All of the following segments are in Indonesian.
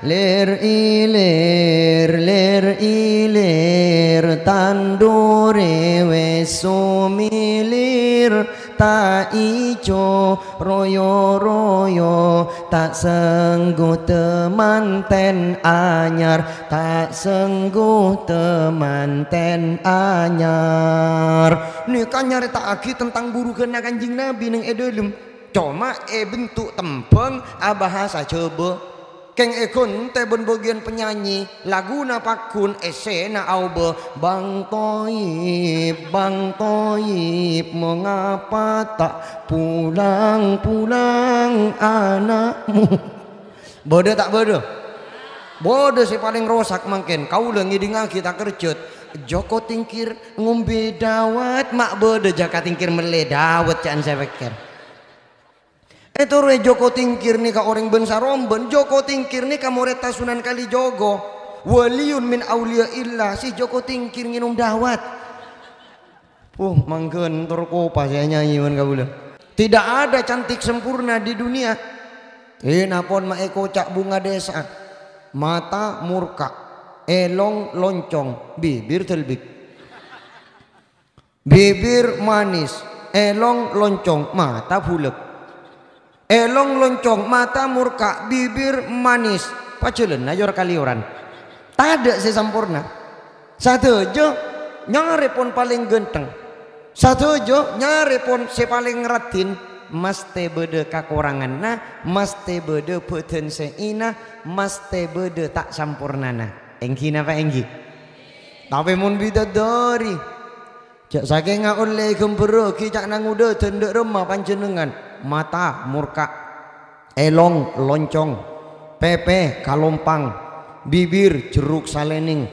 Lir ilir lir ilir tandure wis sumilir tak ijo royo royo tak sengguh temanten anyar tak sengguh temanten anyar. Nih kan nyari tak agi tentang buru kena kanjing nabi neng edelum. Cuma e bentuk tempeng abahasa coba Keng ekun te ben bagian penyanyi lagu na pakun esena aube Bang Toib Bang Toib mengapa tak pulang-pulang anakmu? Bodoh tak bodoh Bodoh si paling rosak makin kau lengi dengan kita kerjut Joko tingkir ngombe dawat mak bodoh jaka tingkir mele dawat jangan saya pikir itu re Joko Tingkir nih ka orang bensa romben Joko Tingkir nih ka moreta Sunan Kali Jogo waliun min aulia illa si Joko Tingkir nginum dawat. Uh mangken pas saya nyanyi man kabula tidak ada cantik sempurna di dunia. Inapon ma eko cak bunga desa. Mata murka elong loncong bibir telbik. Bibir manis elong loncong mata bulek elong loncong mata murka bibir manis. Pacelen ayor kalioran tak ada sempurna satu aja nyari pun paling genteng. Satu aja nyari pun si paling ratin. Mas te bede kakurangan nah mas te bede peten seina mas te bede tak sampurnana engki napa engki? Tapi mun bidadari. Cak saking oleh gembero ki cak nang udah tendek remah panjenengan mata murka elong loncong pepe kalompang bibir jeruk salening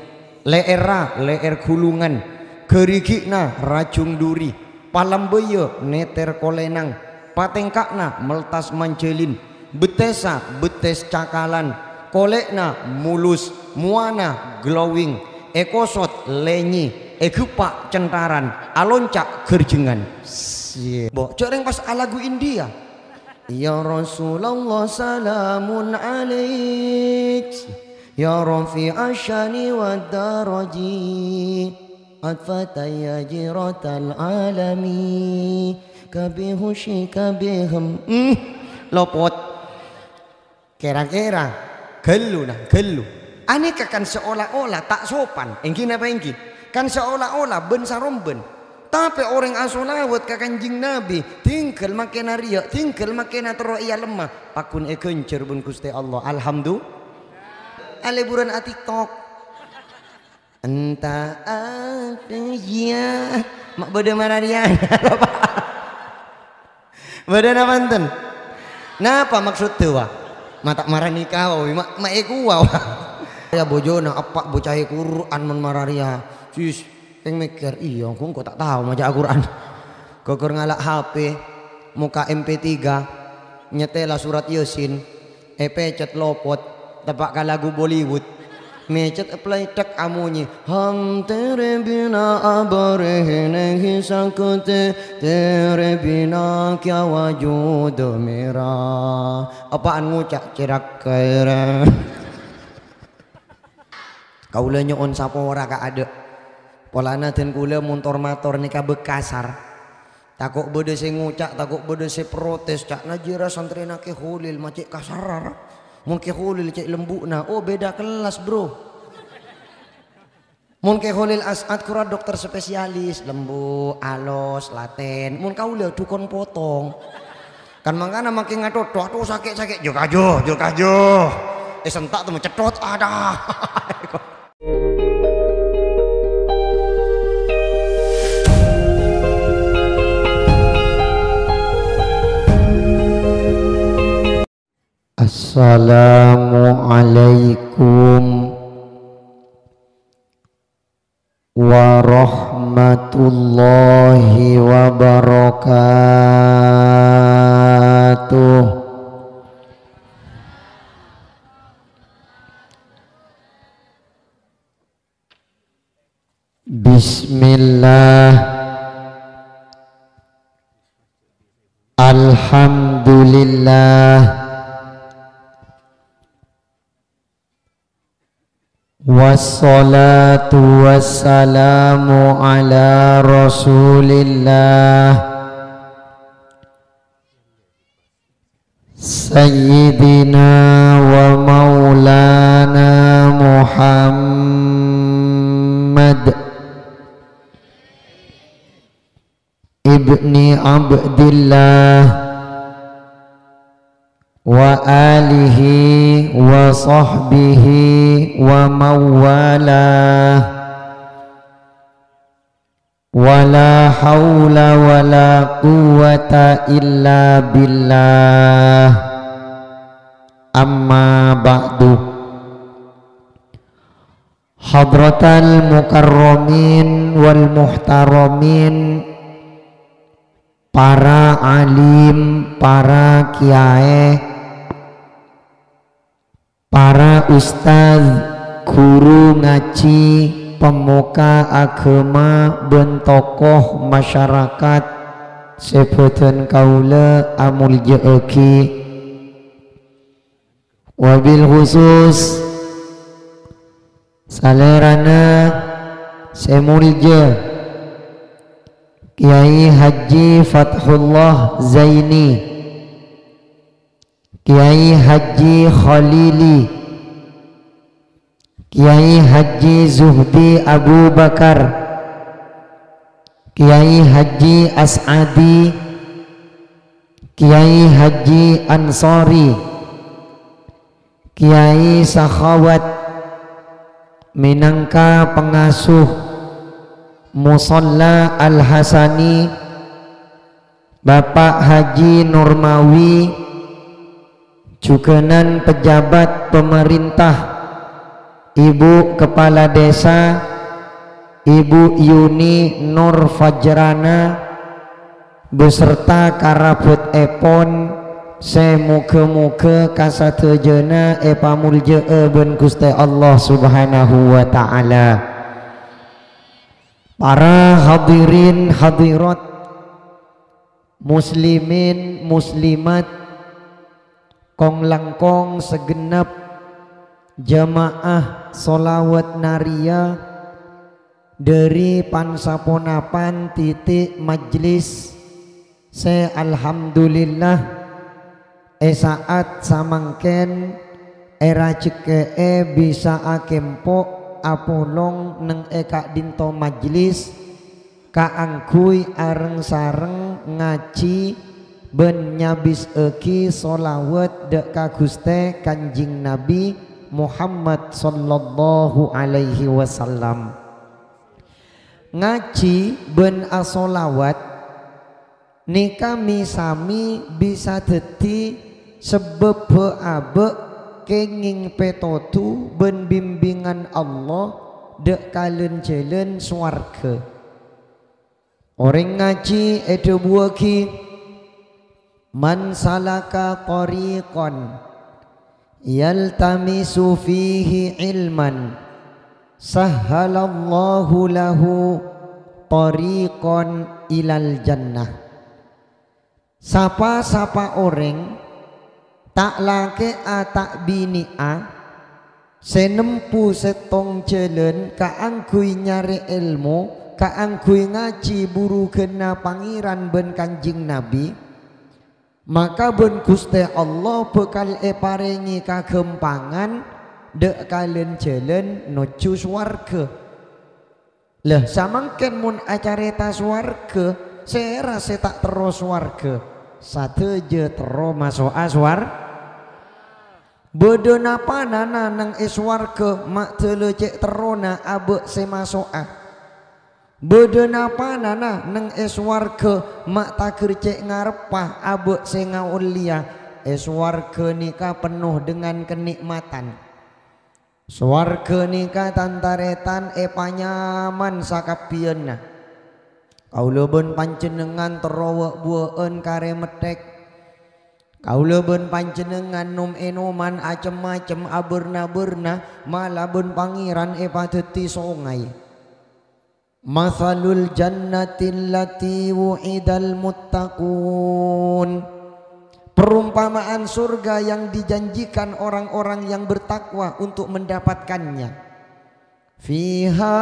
leera leer gulungan gerigikna racung duri palambeyo neter kolenang patengkakna meltas mancelin betesa betes cakalan kolekna mulus muana glowing ekosot lenyi egupak centaran aloncak gerjengan Iya. Bok, cereng pas lagu India. Ya Rasulullah salamun alaik. Ya Rafi asyani wa daraji. Atfata ya jiratal alami. Kabihushi kabihum hmm, Lopot. Kira-kira. Gelu nah, gelu. Ani kan seolah-olah tak sopan. Engki apa engki? Kan seolah-olah ben saromben tapi orang asolawat ke kanjing Nabi tinggal makin ria, tinggal makin terus ia lemah. Pakun e kencer bun Allah. Alhamdulillah. Aleburan a TikTok. Entah apa ya. Mak bodoh mararian. bodoh namanten. Napa maksud tuh wah? Mata marah nikah wah. Mak mak eku wah. Ya bojona apa bocah Quran men mararia. Sing mikir, iya aku kok tak tahu maca Al-Qur'an. Gogur ngalak HP, muka MP3, nyetela surat Yasin, epecet lopot, tepak lagu Bollywood. Mecet apply tak amunyi Ham tere bina abare nahi sakute Tere bina kya wajud mera Apaan ngucak cirak kaira Kaulanya on sapora ka ada polana dan kula montor mator nika bekasar. Takut bodoh saya ngucak takut bodoh saya protes cak najira santri nake hulil macik kasar mungkin hulil cek lembut nah oh beda kelas bro. Mungkin hulil asat kura dokter spesialis. Lembu alos laten. Mun kau lihat dukun potong. Kan makanya makin ngatot tuh sakit sakit jo juga jo eh sentak tuh cetot ada Assalamualaikum warahmatullahi wabarakatuh. Bismillah. Alhamdulillah والصلاة والسلام على رسول الله سيدنا ومولانا محمد. ابن عبد الله. وآله وصحبه ومن والاه ولا حول ولا قوة إلا بالله أما بعد حضرة المكرمين والمحترمين para alim, para kiai, para ustaz guru ngaji pemuka agama ben tokoh masyarakat sebutan kaula amul jeeki wabil khusus salerana semulja Kiai Haji Fathullah Zaini Kiai Haji Khalili Kiai Haji Zuhdi Abu Bakar Kiai Haji As'adi Kiai Haji Ansori Kiai Sakhawat Minangka pengasuh Musalla Al-Hasani Bapak Haji Nurmawi Juganan pejabat pemerintah Ibu Kepala Desa Ibu Yuni Nur Fajrana beserta karabut epon semuge-muge kasatejena epamulje ben Gusti Allah Subhanahu wa taala. Para hadirin hadirat muslimin muslimat kong langkong segenap jamaah solawat naria dari pansaponapan titik majlis. Se alhamdulillah e saat samangken era ceke e bisa akempo apolong neng eka dinto majlis. Kaangkui areng sareng ngaji ben nyabis eki solawat dek kaguste kanjing Nabi Muhammad sallallahu alaihi wasallam. Ngaji ben asolawat ni kami sami bisa teti sebab abe kenging petotu ben bimbingan Allah dek kalen jelen swarga. Orang ngaji edo buaki Man salaka tariqan yaltamisu fihi ilman sahhalallahu lahu tariqan ilal jannah. Sapa-sapa orang tak lake a tak bini a senempu setong jelen kaangkui nyari ilmu kaangkui ngaji buru kena pangeran ben kanjing nabi maka ben Gusti Allah bekal e paringi kagempangan dek kalian jalan nuju swarga. Lah samangken mun acarita swarga saya rasa tak terus swarga. Sateje terus masuk aswar Bodoh napa nana nang iswarga mak tele cek terona abe se Bedenapa nana? Neng eswarga mak takir cek ngarepah senga ulia. Eswarga nikah penuh dengan kenikmatan. Swarga nikah tantaretan epanyaman sakapiana Kau leben pancenengan terawak buaen kare metek. Kau leben pancenengan num enoman acem-acem aberna-berna Malabun pangeran epateti songai Mathalul jannatil lati wu'idal muttaqun Perumpamaan surga yang dijanjikan orang-orang yang bertakwa untuk mendapatkannya. Fiha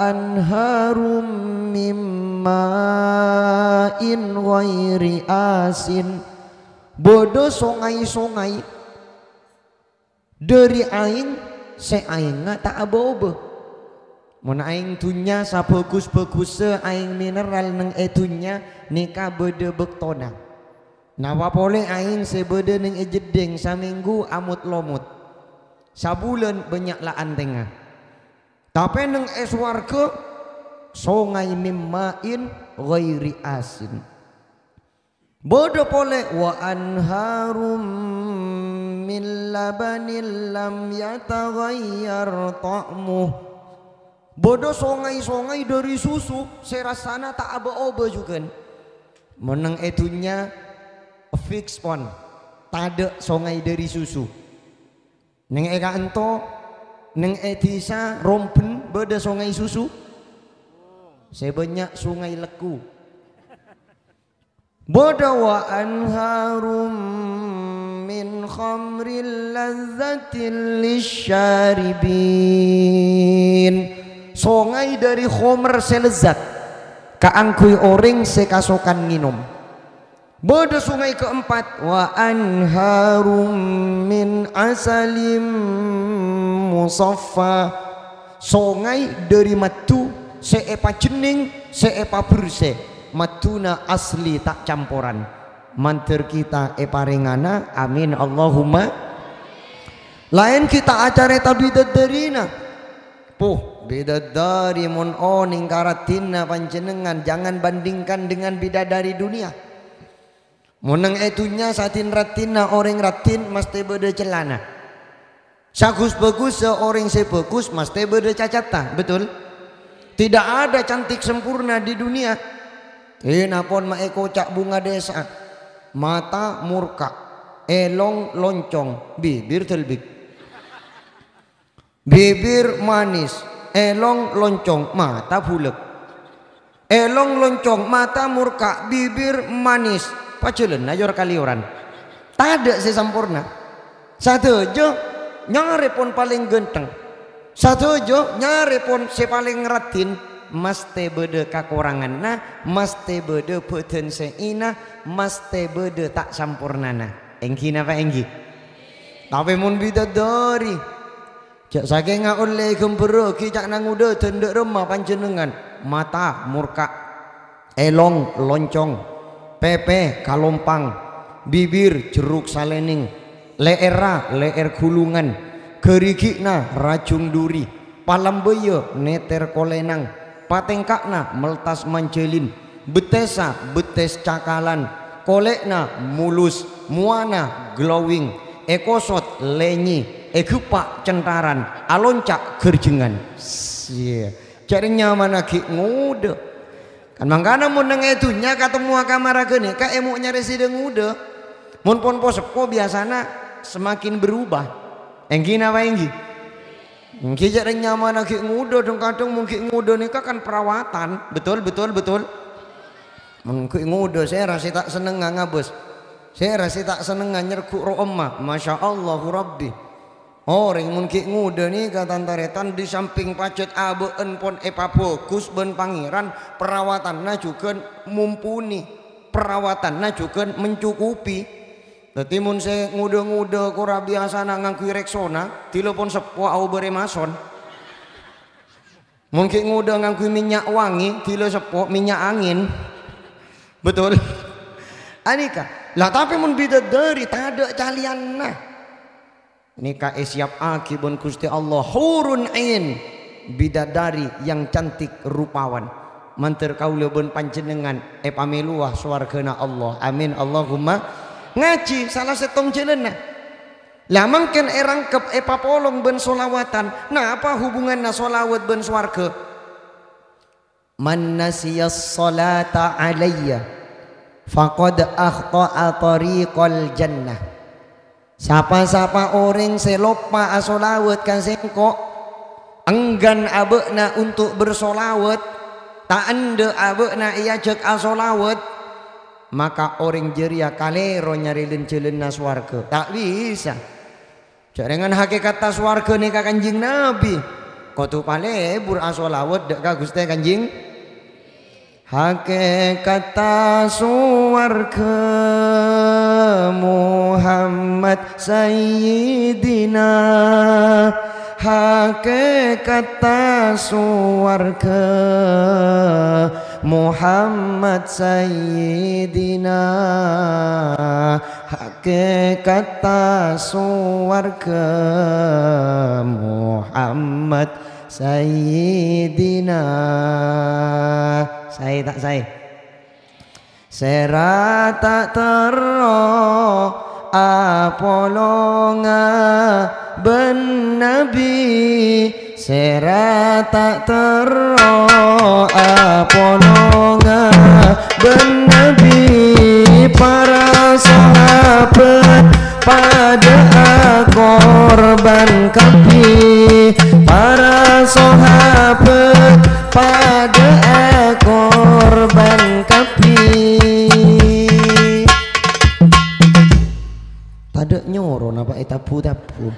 anharum mimma in ghairi asin. Bodo songai-songai. Dari aing se aing tak abo-abo mun aing tunya sa bagus-bagus aing mineral neng etunya nikah bede bektona. Nawa pole aing se bede neng ejedeng saminggu amut lomut. Sabulan banyak lah antengah tapi neng es warga songai mimmain ghairi asin. Bodoh pole wa anharum min labanil lam yataghayyar ta'muh. Bodoh songai-songai dari susu serasana tak aba-aba juga. Menang etunya fix pon. Tada songai dari susu. Neng eka ento neng etisa rompen beda songai susu. Sebanyak sungai leku. Bodawa anharum min khamril lazzatil lisyaribin Songai dari khomer selezat. Kaangkui orang sekasokan minum Bodo sungai keempat. Wa anharum min asalim musaffa. Songai dari matu Seepa jening Seepa bersih matuna asli tak campuran mantir kita e paringana amin Allahumma. Lain kita acara tapi dadarina puh bidadari mun oning karatina panjenengan jangan bandingkan dengan bidadari dunia. Munang etunya satin ratina orang ratin mesti beda celana. Sagus bagus seorang sebagus mesti beda cacata betul? Tidak ada cantik sempurna di dunia. Inapon maeko cak bunga desa. Mata murka elong loncong bibir telbik. Bibir manis elong loncong mata bulek elong loncong mata murka bibir manis. Pacelen ayor kalioran tak ada sempurna satu aja nyari pun paling genteng. Satu aja nyari pun si paling ratin. Maste bede kakurangan na maste bede potensiina maste bede tak sampurnana. Engki napa enggi tapi mun bidadari cak saking oleh gembero ki cak nang udah tendek remah panjenengan. Mata murka elong loncong pepe kalompang bibir jeruk salening leera leer gulungan gerigikna racung duri palambeyo neter kolenang patengkakna meltas mancelin betesa betes cakalan kolekna mulus muana glowing ekosot lenyi ekupak centaran aloncak kerjengan yeah. cari nyaman lagi ngude kan mangkana mun nang etunya ketemu kamar gini ka emu nyari sideng ngude mun pon posepo biasana semakin berubah enggi apa enggi Mungkin jadi nyaman lagi muda dong kadang mungkin muda nih kan perawatan betul betul betul. Mungkin muda saya rasa tak seneng ngabus. Saya rasa tak seneng nyerku roh emma. Masya Allah Rabbi. Orang mungkin muda nih kata taretan di samping pacet abu pon epa fokus ben pangeran perawatannya juga mumpuni perawatannya juga mencukupi Dadi mun se ngude-ngude ora biasa ngangkui reksona, telepon sepo au bere mason. Mungkin ngude ngangkui minyak wangi, tilo sepo minyak angin. Betul. Anika. Lah tapi mun bidadari tada calian nah. Nika siap akibun Gusti Allah hurun ain. Bidadari yang cantik rupawan. Mantir kaula ben panjenengan e pameluah swargana Allah. Amin. Allahumma ngaji salah setong jalan nah lah mungkin erang kep epa polong ben solawatan. Nah apa hubungannya solawat ben swarga man nasiyas salata alayya faqad akhta'a tariqal jannah siapa-siapa orang selopa asolawat kan sengko enggan abekna untuk bersolawat. Tak anda abekna ia cek asolawat. Maka orang jeria kalero nyari lencelena swarga tak bisa. Jaringan hakikat tas warga nih kanjing Nabi. Kau tu pale berasolawat dek Gusti kanjing. Hakikat tas warga Muhammad Sayyidina. Hakikat warga Muhammad Sayyidina. Hakikat warga Muhammad Sayyidina. Saya tak saya Sera tak tero apolonga ben nabi Sera tak tero apolonga ben nabi para sahabat pada korban kapi para sahabat pada korban kapi Tada nyoro napa etapu tapu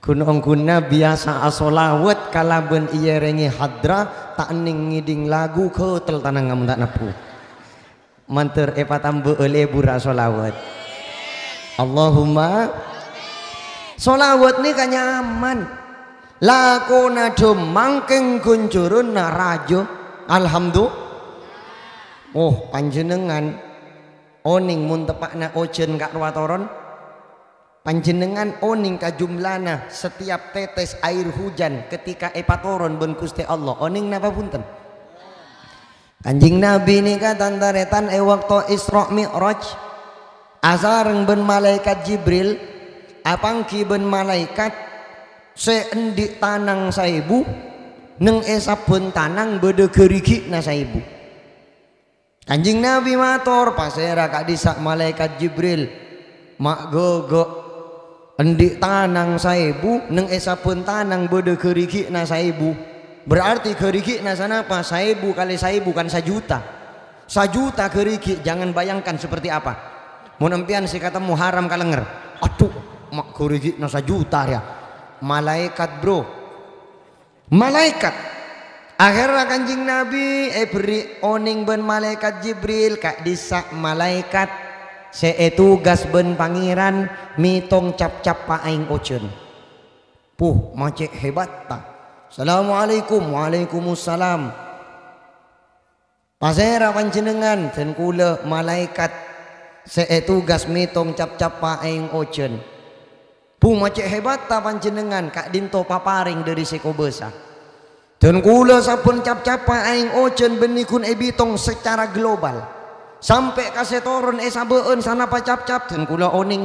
Gunung guna biasa asolawat kalaben iya rengi hadra tak ning ngiding lagu ke tel tanang ngamun tak napu manter epatambe ele bura solawat Allahumma solawat ni kan nyaman lakona mangkeng gunjurun na rajo. Alhamdulillah. Oh panjenengan oning mun tepakna ojen kak ruwatoron. Panjenengan oning ka jumlana setiap tetes air hujan ketika epatoron ben Gusti Allah. Oning napa punten? Kanjing Nabi ni tantaretan e waktu Isra Mi'raj asareng ben malaikat Jibril apangki ben malaikat? Seendik tanang saibu neng esabun tanang bede gerigi na saibu Kanjing Nabi mator pasera kak disak malaikat Jibril. Mak gogo endik tanang saibu neng esa pun tanang bode keriki na saibu. Berarti keriki na sana apa saibu kali saibu kan sajuta. Sajuta keriki jangan bayangkan seperti apa. Mau nempian si kata haram kalenger. Aduh mak keriki na sajuta ya malaikat bro. Malaikat Akhirnya kanjing Nabi eh oning ben malaikat Jibril kak disak malaikat se tugas ben pangeran mitong cap-cap aing ocun. Puh macet hebat ta. Assalamualaikum Waalaikumsalam. Pasera panjenengan dan kula malaikat se tugas mitong cap-cap aing ocun. Puh macet hebat ta panjenengan kak dinto paparing dari seko besar. Dan kula sampun cap-capa aing ojen benikun ebitong secara global. Sampai ka setoron e sabeun sana pacap-cap dan kula oning.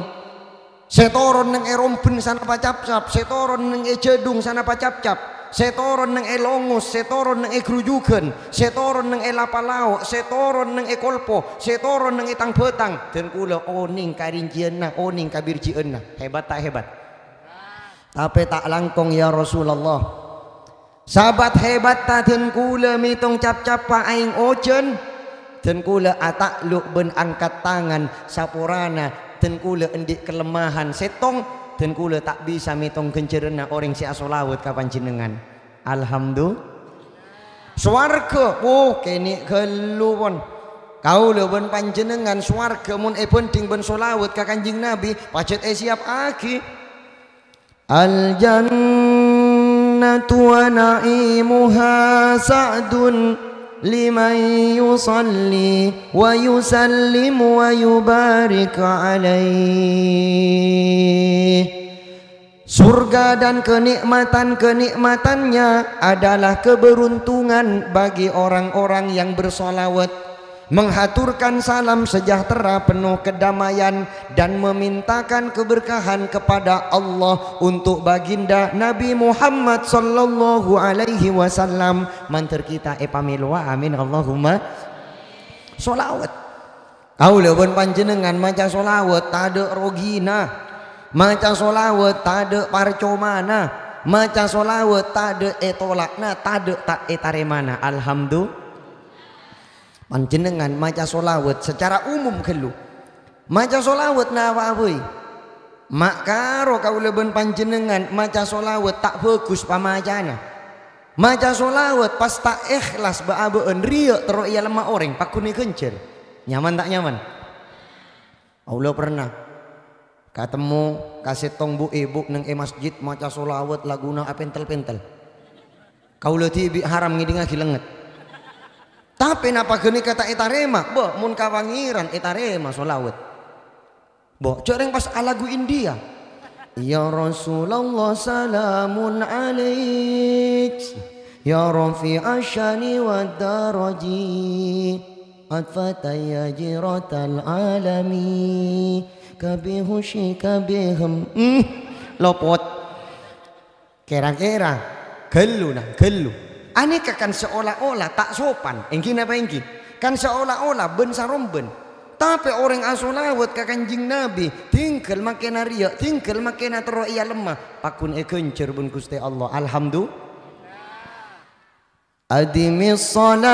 Setoron neng erompen sana pacap-cap, setoron neng e jedung sana pacap-cap. Setoron neng e longus, setoron neng e grujugen, setoron neng e lapalao, setoron neng e kolpo, setoron neng e tang betang. Dan kula oning karincienna, oning kabircienna. Hebat tak hebat? Tapi tak langkong ya Rasulullah. Sahabat hebat ta den kula mitong cap-cap pa aing ojen. Den kula atakluk ben angkat tangan sapurana den kula endik kelemahan setong den kula tak bisa mitong kencerena orang si asolawat kapan jenengan. Alhamdulillah. Swarga, oh kene pon. Kau ben panjenengan swarga mun e penting ben solawat ka Kanjeng Nabi, pacet e siap aki. Al jannah الجنة ونعيمها سعد لمن يصلي ويسلم ويبارك عليه Surga dan kenikmatan-kenikmatannya adalah keberuntungan bagi orang-orang yang bersolawat menghaturkan salam sejahtera penuh kedamaian dan memintakan keberkahan kepada Allah untuk baginda Nabi Muhammad sallallahu alaihi wasallam. Manter kita epamilwa amin. Allahumma. Solawat kau pun panjenengan maca solawat tak rogina maca solawat tak parcomana maca solawat tak etolakna tak ada tak etaremana alhamdulillah panjenengan maca solawat secara umum kelu maca solawat na apa mak karo kau leben panjenengan maca solawat tak bagus pamajana maca solawat pas tak ikhlas baabeun riak terus ia lemah orang pakuni kencer nyaman tak nyaman? Allah pernah. Ketemu kasih tong bu ibu neng e masjid maca solawat laguna apentel pentel kau lebih haram ngiding lagi lenget tapi napa geni kata etarema bo mun kawangiran etarema solawat bo coreng pas alagu India. Ya Rasulullah salamun alaik. Ya Rafi asyani wa daraji. Atfataya jiratal alami. Kabihushi kabihum hmm, Lopot. Kira-kira Gelu nah gelu Ani kan seolah-olah tak sopan Engki apa engki Kan seolah-olah ben saromben tapi orang asolawat ke kanjing Nabi tinggal makin ria, tinggal makin terus ia lemah. Pakun e kencer bun Gusti Allah. Alhamdulillah. أدم الصلاة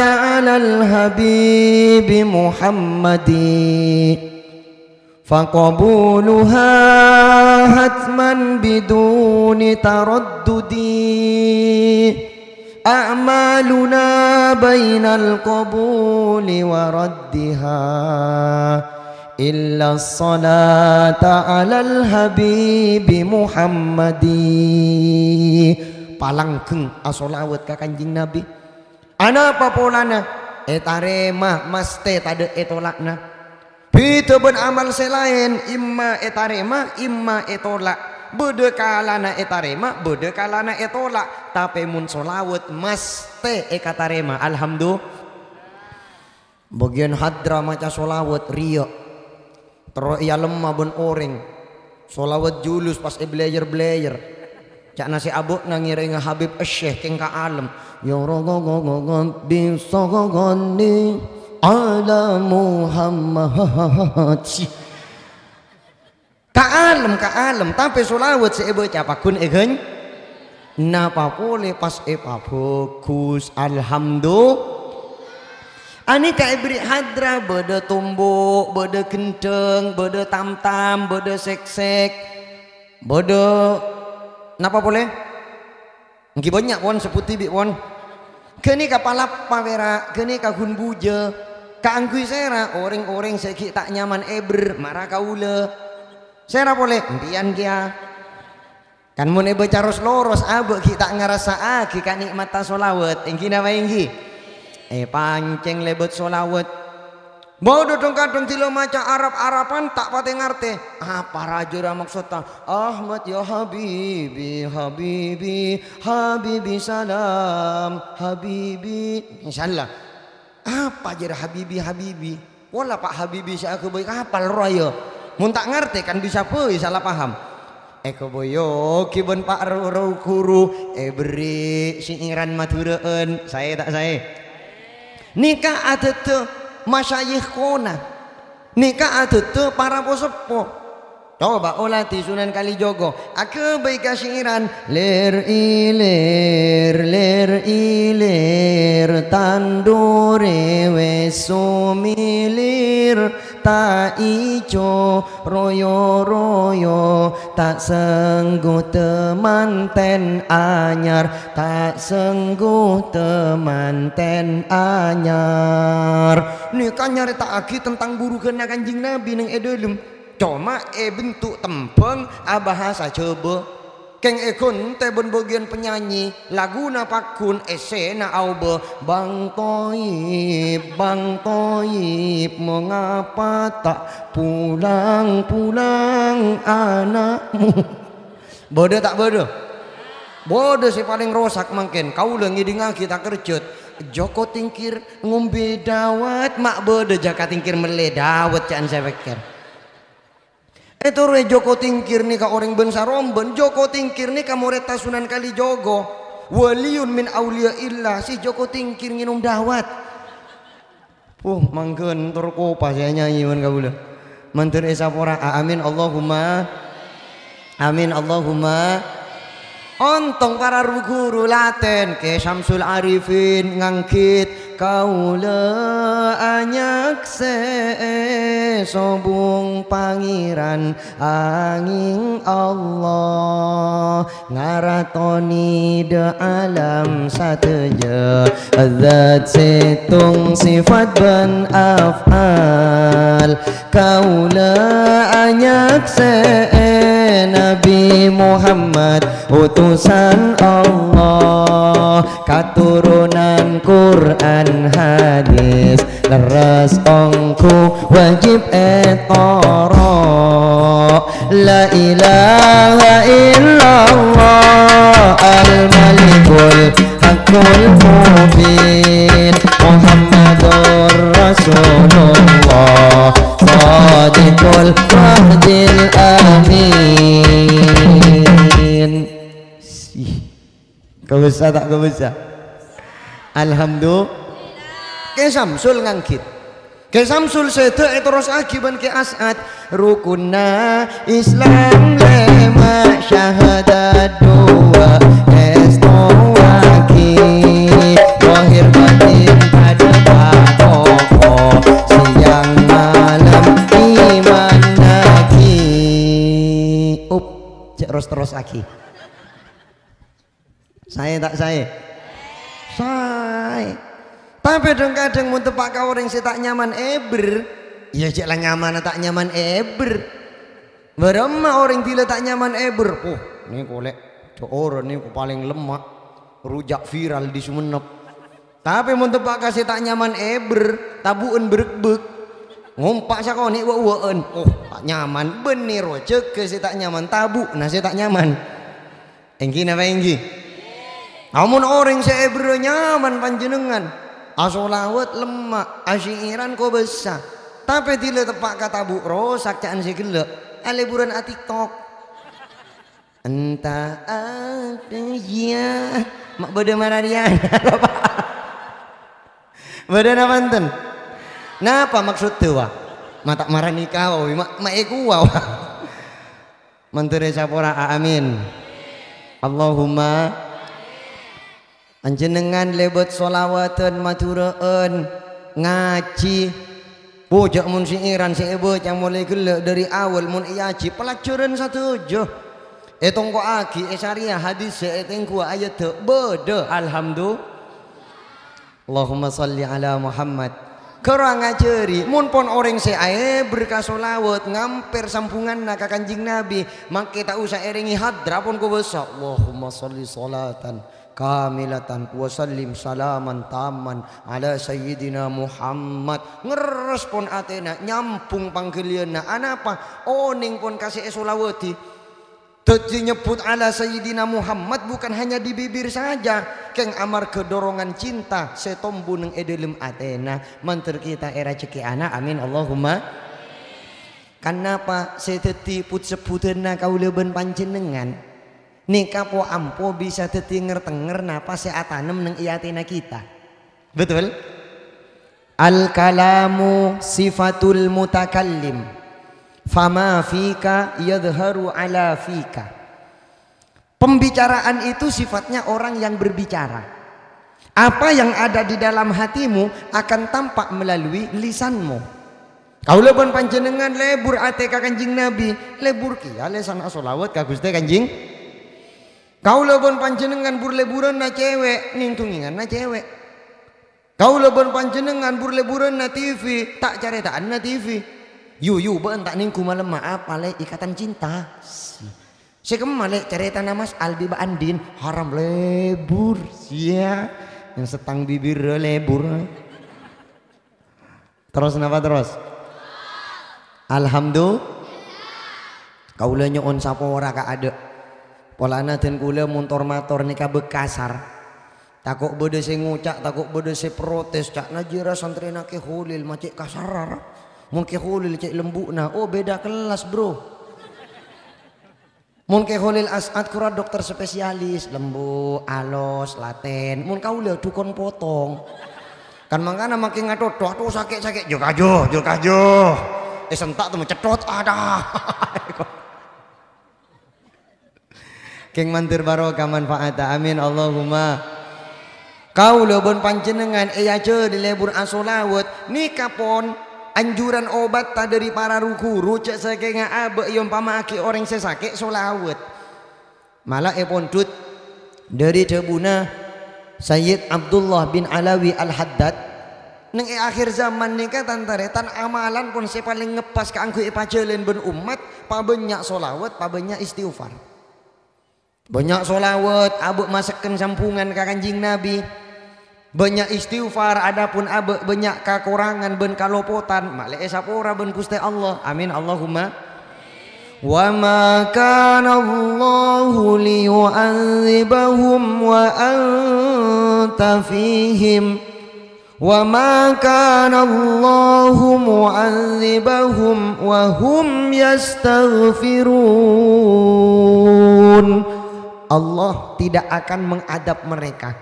على الحبيب محمد فقبولها حتما بدون تردد أعمالنا بين القبول وردها إلا الصلاة على الحبيب محمد palangkeng asolawat ka kanjing nabi ana apa polana etarema maste tade etolakna Pito ben amal selain imma etarema imma etolak bede kalana etarema bede kalana etolak tapi mun solawat maste ekatarema alhamdulillah. Bagian hadra maca solawat ria terus ia lemah ben orang. Solawat julus pas e belajar belajar Cak nasi abuk nangiring Habib Syekh keng ka alam. Ya rogogogogon bisogogoni ala Muhammad. Ka alam ka alam tapi solawat si ibu capa kun egen. Napa boleh pas epa fokus alhamdulillah. Ani ka ibri hadra beda tumbuk, beda kenteng, beda tam-tam, beda sek-sek, beda Napa boleh? Ngi banyak won seputi bi won. Kini kapalap pavera, kini kahun buja, kaangkui sera, orang-orang seki tak nyaman eber, marah kaula. Sera boleh, empian kia. Kan mun ebe caros loros abe kita ngerasa aki kan nikmata solawat, engki nama engki. Eh panceng lebet solawat, Mau dodong kadang tilo maca Arab-Araban tak pati ngerti. Apa raja maksudnya? Ahmad ya Habibi, Habibi, Habibi salam, Habibi. Insyaallah. Apa aja Habibi, Habibi? Wala Pak Habibi saya aku kapal royo. Mun tak ngerti kan bisa pui salah paham. Eko boyo kibon Pak Roro Kuru eh beri singiran matureen saya tak saya. Nikah tuh masyayikh kona nikah ada para posepo Coba olah di Sunan Kalijogo. Aku baik syairan ler ilir ler ilir. Tandure wesumilir ta ijo royo royo. Tak sengguh temanten anyar. Tak sengguh temanten anyar. Ini kan nyari tak lagi tentang guru kena kanjing nabi neng edelum cuma e bentuk tempeng abahasa coba keng ekun te bon bagian penyanyi lagu na pakun esena aube bang toib bang toib mengapa tak pulang pulang anakmu? Bodoh tak bodoh bodoh si paling rosak makin kau lengi dengan kita kerjut Joko tingkir ngombe dawat mak bodoh jaka tingkir meledawat jangan saya pikir itu re Joko Tingkir nih ka orang bensa romben Joko Tingkir nih ka moreta Sunan Kali Jogo waliun min aulia illa si Joko Tingkir nginum dawat. Uh mangken tur kopa saya nyanyi man kabula mantur esapora amin Allahumma. Amin Allahumma. Ontong para guru laten ke Samsul Arifin ngangkit kaula anyak se sobung pangeran angin Allah ngaratoni de alam sateja. Zat setung sifat ben afal. Kaula anyak se Nabi Muhammad utusan Allah. Katurunan Quran hadis leres ongku wajib etoro la ilaha illallah al malikul hakul mubin Muhammadur Rasulullah Sadiqul Wahdil Amin Kau bisa tak kau bisa. Alhamdulillah Ke Samsul ngangkit. Ke Samsul sedek terus akiban ke As'ad. Rukunna Islam lema syahadat dua Siang malam iman Up terus terus aki Saya tak saya? Saya tapi kadang-kadang mau tepak kau orang si tak nyaman eber. Ya lah nyaman tak nyaman eber. Berapa orang tidak tak nyaman eber. Oh ini kolek orang ini paling lemah Rujak viral di Sumenep. Tapi mau tepak kasih tak nyaman eber Tabuan berbek Ngompak saya kau ni waan Oh tak nyaman. Bener cek ke si tak nyaman tabu Nah si tak nyaman. Engki apa engki Namun orang saya eber nyaman panjenengan asolawat lemak. Asyiran kau besar. Tapi tidak tepak kata bu rosak caan si gelek. Aliburan a tiktok entah apa ya. Mak beda mana dia. Beda nama enten napa maksud tu wah mata marah nikah wah mak mak eku wah menteri sapora amin. Allahumma Anjenengan lebet solawatan maturaan ngaji. Bojak mun siiran si ibu yang mulai gelak dari awal mun iaji pelajaran satu jo Etong ko aki esaria hadis eteng ku ayat beda alhamdulillah. Allahumma salli ala Muhammad. Kerang ngajari mun pon orang se ae berkah solawat ngamper sampungan nak kanjing Nabi. Mak kita usah erengi hadra pun ko besok. Allahumma salli salatan kamilatan wa sallim salaman taman ala sayyidina Muhammad ngerespon atena nyampung panggilanna anapa oning pun kasih esolawati Tadi nyebut ala Sayyidina Muhammad bukan hanya di bibir saja. Keng amar kedorongan cinta setombu neng edelem atena. Manter kita era ceki anak. Amin Allahumma. Kenapa seteti put sebutena kau leben panjenengan. Nika po ampo bisa teti ngertenger napa seatanem neng iatina kita. Betul? Al kalamu sifatul mutakallim. Fama fika yadharu ala fika. Pembicaraan itu sifatnya orang yang berbicara. Apa yang ada di dalam hatimu akan tampak melalui lisanmu. Kau leban panjenengan lebur ate kanjing nabi. Lebur kia lesan asolawat ka gusti kanjing kau leban panjenengan bur leburan na cewek nintungingan na cewek kau leban panjenengan bur leburan na TV tak caritaan na TV Yu yu ben tak ningku malam maaf ale ikatan cinta. Si kemale cerita nama Albi Ba Andin haram lebur sia yang setang bibir lebur. Terus napa terus? Alhamdulillah. Kaula nyon sapa ora ka ada. Polana den kula motor motor nika bekasar. Takut bode sing ngucak, takut bode sing protes cak najira santri nake hulil macik kasarar. Mungkin khulil cek lembu na. Oh beda kelas bro. Mungkin khulil asat kura dokter spesialis. Lembu, alos, laten. Mungkin kau lihat dukun potong. Kan makanya makin ngatot. Tuh sakit sakit. Jo kajo, jo kajo. Eh sentak tuh mencedot. Ada. Keng mantir baro kaman faata. Amin Allahumma. Kau lebon panjenengan iya ce di lebur asolawat ni kapon anjuran obat tak dari para rukuru cek saking abe yang pamaki orang sesakit solawat. Malah epon tut dari tebuna Sayyid Abdullah bin Alawi Al-Haddad neng e akhir zaman ni kan tan amalan pun saya paling ngepas ke angku ipacelen ben umat pa banyak solawat pa banyak istighfar banyak solawat abuk masakan sampungan ke kanjing Nabi. Banyak istighfar adapun abek banyak kekurangan ben kalopotan. Malek sapora ben Gusti Allah. Amin Allahumma. Wa ma kana Allahu liyu'adzibahum wa anta fihim. Wa ma kana Allahu mu'adzibahum wa hum yastaghfirun. Allah tidak akan mengadab mereka.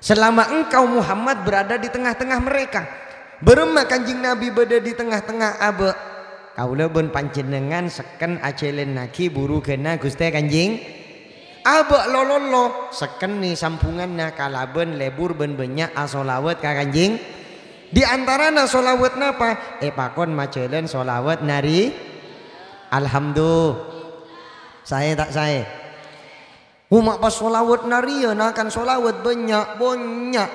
Selama engkau Muhammad berada di tengah-tengah mereka. Berema kanjing Nabi berada di tengah-tengah abe kaula pun panjenengan seken acelen naki buru kena Gusti Kanjing Aba lololo seken nih sampunganna kalaben lebur ben banyak asolawat ka Kanjing di antara na solawat napa? E pakon macelen solawat nari. Alhamdulillah. Saya tak saya umak pas solawat nari ya nakan solawat banyak banyak.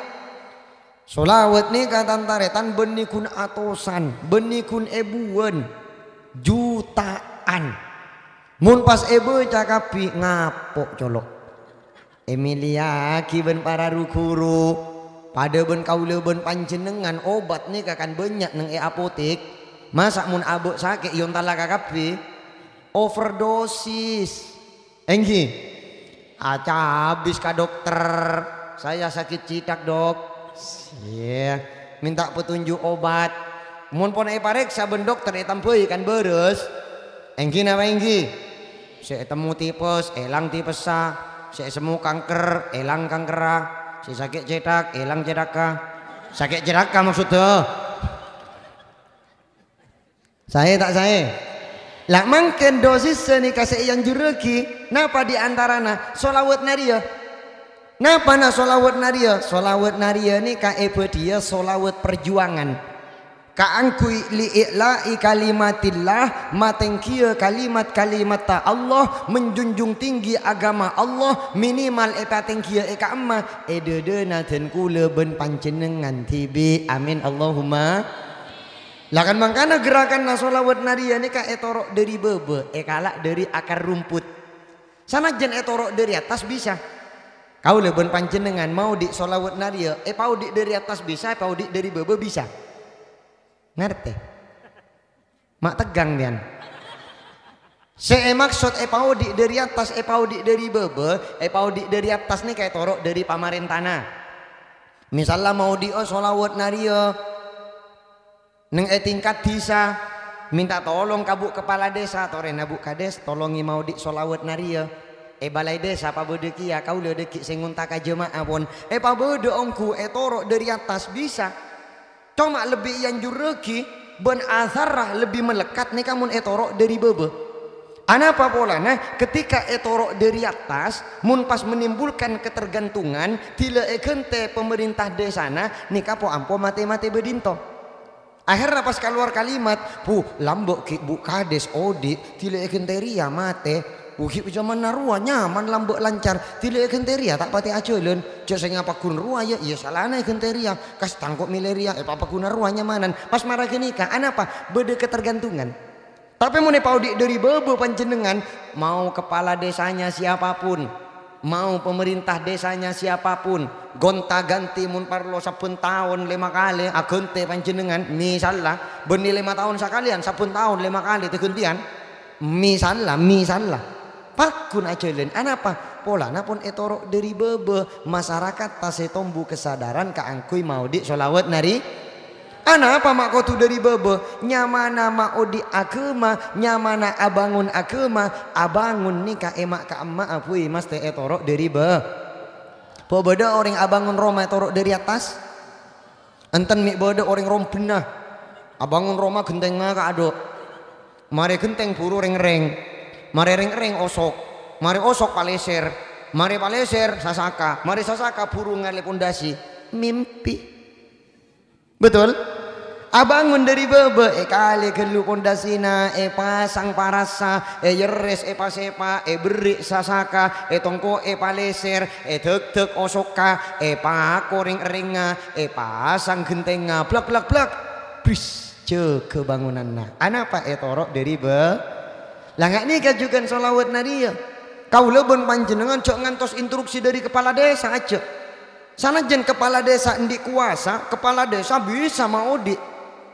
Solawat ni kata taretan benikun atosan benikun ebuan jutaan. Mun pas ebe cakapi ngapok colok. Emilia kiben para rukuru pada ben kaula ben panjenengan obat nih kakan banyak neng e apotek. Masa mun abuk sakit yon tala kakapi. Overdosis. Enggi aca habis ka dokter. Saya sakit citak dok. Yeah. minta petunjuk obat. Mun pon e pareksa ben dokter e tampoi kan beres. Enggi apa enggi? Saya temu tipes elang tipesa. Saya semu kanker elang kankera. Si sakit cetak elang cedaka. Sakit cedaka maksudnya? Saya tak saya lah mungkin dosis ni kasih yang jureki napa di antarana? Solawat naria napa na solawat naria solawat naria ni ka dia solawat perjuangan. Kaangkui li'i'la'i kalimatillah matengkia kalimat-kalimat ta Allah menjunjung tinggi agama Allah minimal eta tengkia eka amma edede naten kula ben panjenengan tibi. Amin. Allahumma lakan mangkana gerakan nasolawat nadia ni ka etorok dari bebe ekalak dari akar rumput. Sana jen etorok dari atas bisa. Kau leben panjenengan mau di solawat nadia eh pau di dari atas bisa pau di dari bebe bisa? Ngerti? Mak tegang dian. Saya maksud e paudi dari atas e paudi dari bebe e paudi dari atas nih kayak torok dari pamarentana. Misalnya mau di oh solawat nario neng e tingkat desa minta tolong kabuk kepala desa tore nabu kades tolongi mau di solawat nario e balai desa apa bode kia kau le deki sengunta jemaah pun e pa bode omku e torok dari atas bisa Cuma lebih yang jureki ben azarah lebih melekat nih kamu etorok dari bebe. Anapa pola nah ketika etorok dari atas mun pas menimbulkan ketergantungan tila ekente pemerintah desana nih kapo ampo mate-mate bedinto. Akhirnya pas keluar kalimat, pu lambok ki bu kades odi tila ekenteria mate Uhip zaman narua nyaman lambek lancar. Tidak kenteria tak pati aculun. Cek saya ngapa kun rua ya. Iya salah na kenteria. Kas tangkok mileria. Eh apa kun narua nyamanan. Pas marah kenikah. Anapa? Beda ketergantungan. Tapi mau di dari bebo panjenengan. Mau kepala desanya siapa pun. Mau pemerintah desanya siapa pun. Gonta ganti mun parlo sapun tahun lima kali. Agonte panjenengan. Misalnya. Benih lima tahun sekalian. Sapun tahun lima kali. Tegentian. Misalnya. Misalnya pakun acelen anapa pola pun etoro dari bebe masyarakat tombu kesadaran angkui mau di solawat nari apa mak tu dari bebe? Nyamana mau di akema nyamana abangun akema. Abangun nikah emak ka emak apui mas te etoro dari be. Po beda orang abangun Roma etoro dari atas. Enten mik beda orang rom penah abangun Roma genteng ka ado mari genteng buru reng-reng. Mari ring-ring osok. Mari osok paleser. Mari paleser sasaka. Mari sasaka burung ngali pondasi. Mimpi. Betul? Abangun dari bebe, e kali kelu pondasina, e pasang parasa, e yeres e pasepa, e beri sasaka, e tongko e paleser, e tek tek osoka, e pakoring ringa, e pasang gentenga, blak blak blak, bis je kebangunan na. Anapa e torok dari be? Lah nggak nikah juga solawat nadia. Kau lebon panjenengan cok ngantos instruksi dari kepala desa aja. Sana jen kepala desa endi kuasa, kepala desa bisa mau di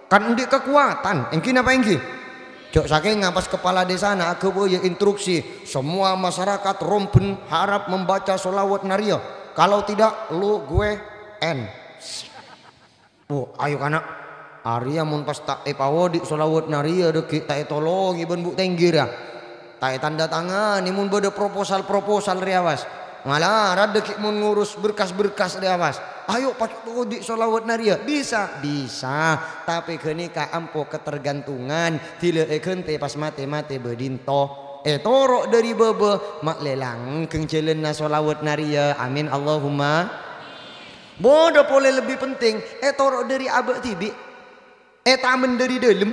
kan undi kekuatan. Engki apa engki? Cok saking ngapas kepala desa na aku ya instruksi. Semua masyarakat rompen harap membaca solawat naria kalau tidak lu gue n oh ayo kana Arya mun pas tak epawodi solawat naria deki tak tolong iben bu tenggira tak tanda tangan mun bode proposal proposal riawas malah rada mun ngurus berkas-berkas riawas ayo pakai di solawat naria bisa. Bisa. Tapi kini ka ampo ketergantungan. Tidak ekente pas mati mati bedinto. Eh torok dari bebe. Mak lelang kengcelen na solawat naria amin Allahumma. Bodoh boleh lebih penting. Eh torok dari abad tibi. Eh tamen dari dalam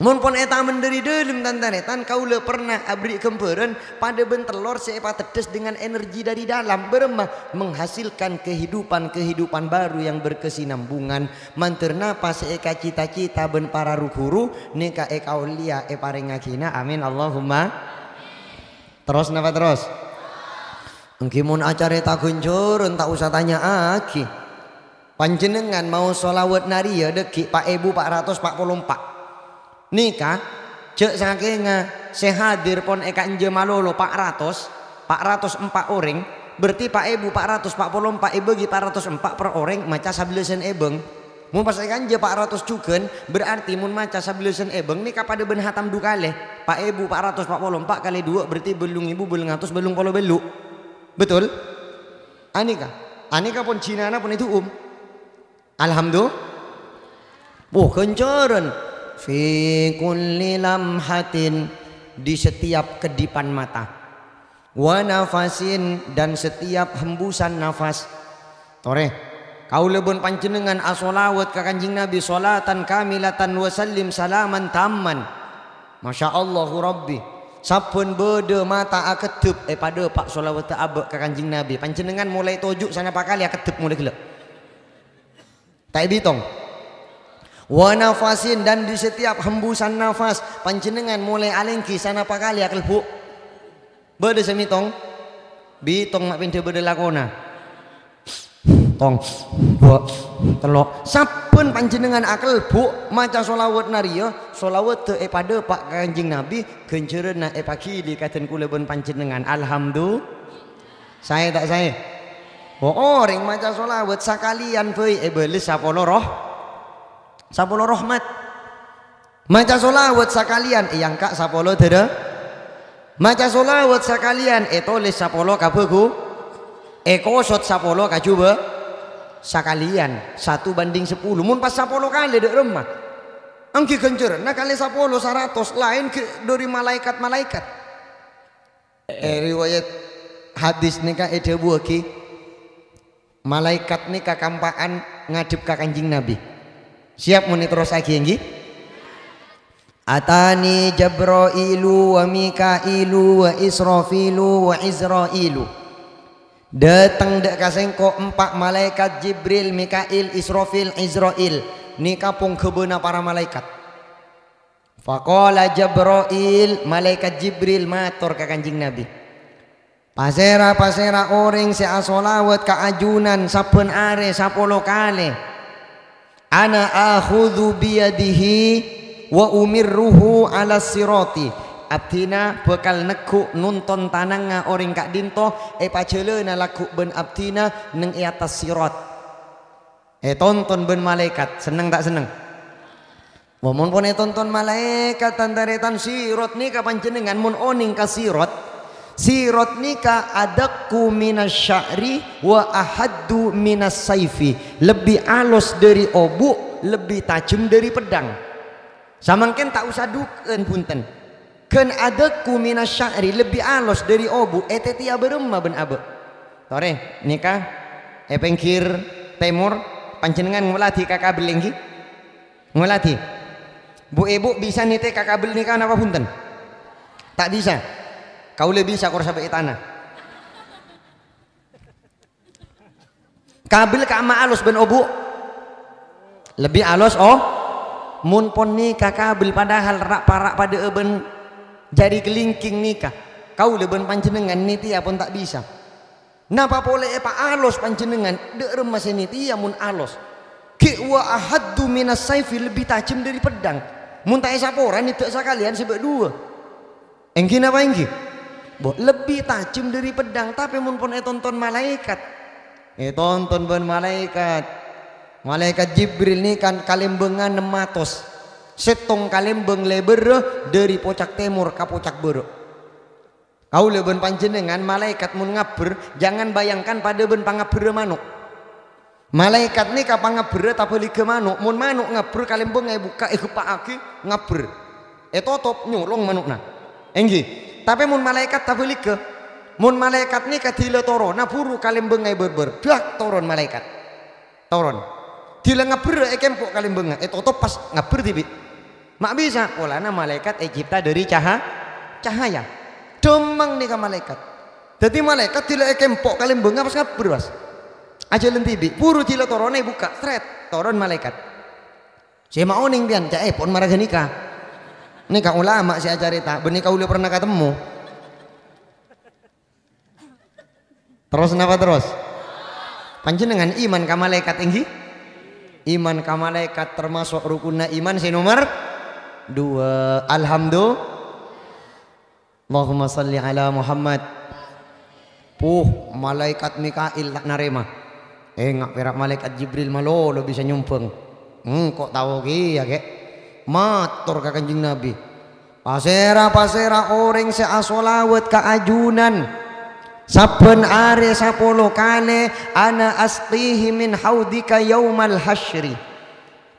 Mun pon eta menderi dalam tantanetan kau le pernah abri kemperan pada bentelor sepa tetes dengan energi dari dalam beremah menghasilkan kehidupan-kehidupan baru yang berkesinambungan. Manterna pas eka cita-cita ben para ruhuru neka eka ulia e parengakina amin Allahumma. Terus napa terus? Engki mun acara tak kuncurun tak usah tanya aki. Panjenengan mau solawat nari ya deki pak ibu pak ratus pak puluh empat nikah? Cek saking sehadir pon eka nje malolo pak ratus pak ratus empat orang. Berarti pak ibu pak ratus pak puluh empat ibu gi pak ratus empat per orang maca sabilesen ebeng. Mun pas eka nje pak ratus cuken berarti mun maca sabilesen ebeng nikah pada ben hatam dukale pak ibu pak ratus pak puluh empat kali dua berarti belum ibu belum ngatus belum polo belu betul? Anika anika pun Cina pun itu um. Alhamdulillah. Oh kencoran fi kulli lamhatin di setiap kedipan mata. Wa nafasin dan setiap hembusan nafas. Tore kau lebon panjenengan asolawat ke kanjing nabi solatan kamilatan wa sallim salaman tamman. Masya Allah Rabbi Sapun bede mata aketup eh pada pak solawat abek ke kanjing nabi. Panjenengan mulai tojuk sana pakali aketup mulai gelap. Tak bitong wa nafasin dan di setiap hembusan nafas. Panjenengan mulai alengki sana pakali akal bu. Bede semitong bitong mak pintu bede lakona. Tong. Dua. Telok. Sapun panjenengan akal bu. Maca solawat naria solawat te e pada pak kanjing nabi kenceren na e pakili katen kulebon panjenengan. Alhamdulillah saya tak saya? Oh, orang maca solawat sakalian fei. E belis sapolo roh Sapolo rahmat. Maca solawat sakalian yang kak sapolo dera. Maca solawat sakalian etolis sapolo kabegu. Ekosot sapolo kajuba sakalian satu banding sepuluh. Mun pas sapolo kali dek rumah. Angki kencur. Nah kali sapolo seratus lain ke dari malaikat-malaikat. Eh, riwayat hadis nikah ede buaki malaikat nikah kampaan ngadep ke kanjing nabi Siap muni terus lagi nggih? Atani Jabrailu wa Mikailu wa Israfilu wa Izrailu. Datang dek kasengko empat malaikat Jibril, Mikail, Israfil, Izrail. Ni kapung kebena para malaikat. Faqala Jabrail, malaikat Jibril matur ke kanjing Nabi. Pasera pasera orang si asolawat kaajunan saben are sapolo kali ana akhudhu biyadihi wa umirruhu ala sirati. Abdina bekal neku nunton tananga orang kak dinto e na laku ben abdina neng e atas sirat. E tonton ben malaikat seneng tak seneng? Momon pun e tonton malaikat tantaretan sirot ni kapan jenengan mun oning ka sirot Sirot nika adakku minas sya'ri wa ahaddu minas saifi. Lebih alus dari obu, lebih tajam dari pedang. Samangken tak usah duken punten. Ken adakku minas sya'ri lebih alus dari obu. Ete tia beremma ben abe. Tore, nika e pengkir timur panjenengan ngulati kakabel lagi ngulati bu ibu bisa nite kakabel nikah apa punten tak bisa kau lebih bisa kau sampai tanah. Kabel ka ama alus ben obu. Lebih alus oh. Mun pon nikah kabel padahal rak parak pada eben jadi kelingking nikah. Kau leben panjenengan niti pun tak bisa. Napa boleh apa alus panjenengan? Dek remas ini tia mun alus. Ki wa ahaddu minas saifi lebih tajam dari pedang. Mun tak saporan itu sekalian sebab dua. Engki apa engki Bo, lebih tajam dari pedang tapi mun pun tonton malaikat eh tonton ben malaikat malaikat Jibril ni kan kalimbengan nematos setong kalimbeng leber dari pocak timur ke pocak beruk Kau leben panjenengan malaikat mun ngaber jangan bayangkan pada ben pangaber manuk. Malaikat ni kapang ngaber tapi ke manuk mun manuk ngaber kalembeng buka e aki ngaber. E totop nyolong manukna. Enggi. Tapi mun malaikat tapi ke. Mun malaikat ni katila toron. Na puru kalembeng e berber. Dak toron malaikat. Toron. Tila ngaber e kempok kalembeng e totop pas ngaber tibi. Mak bisa. Polana malaikat e cipta dari cahaya cahaya. Demang nih malaikat. Jadi malaikat tidak kempok kalian bengap pas ngapur mas. Aja lentibi buru tidak torone buka. Thread toron malaikat. Saya mau nih pian. Cak eh pon marah nikah nikah ulama saya tak. Benih kau pernah ketemu. Terus kenapa terus? Panjenengan iman ke malaikat tinggi? Iman ke malaikat termasuk rukunna iman si nomor dua. Alhamdulillah. Allahumma salli ala Muhammad. Puh malaikat Mikail tak narema Eh ngak perak malaikat Jibril malo lo bisa nyumpeng. Hmm kok tahu ki ya ke Matur ka kanjing Nabi. Pasera pasera orang se asolawat ka ajunan. Saben are sapolo kane ana astihi min haudika yaumal hasyri.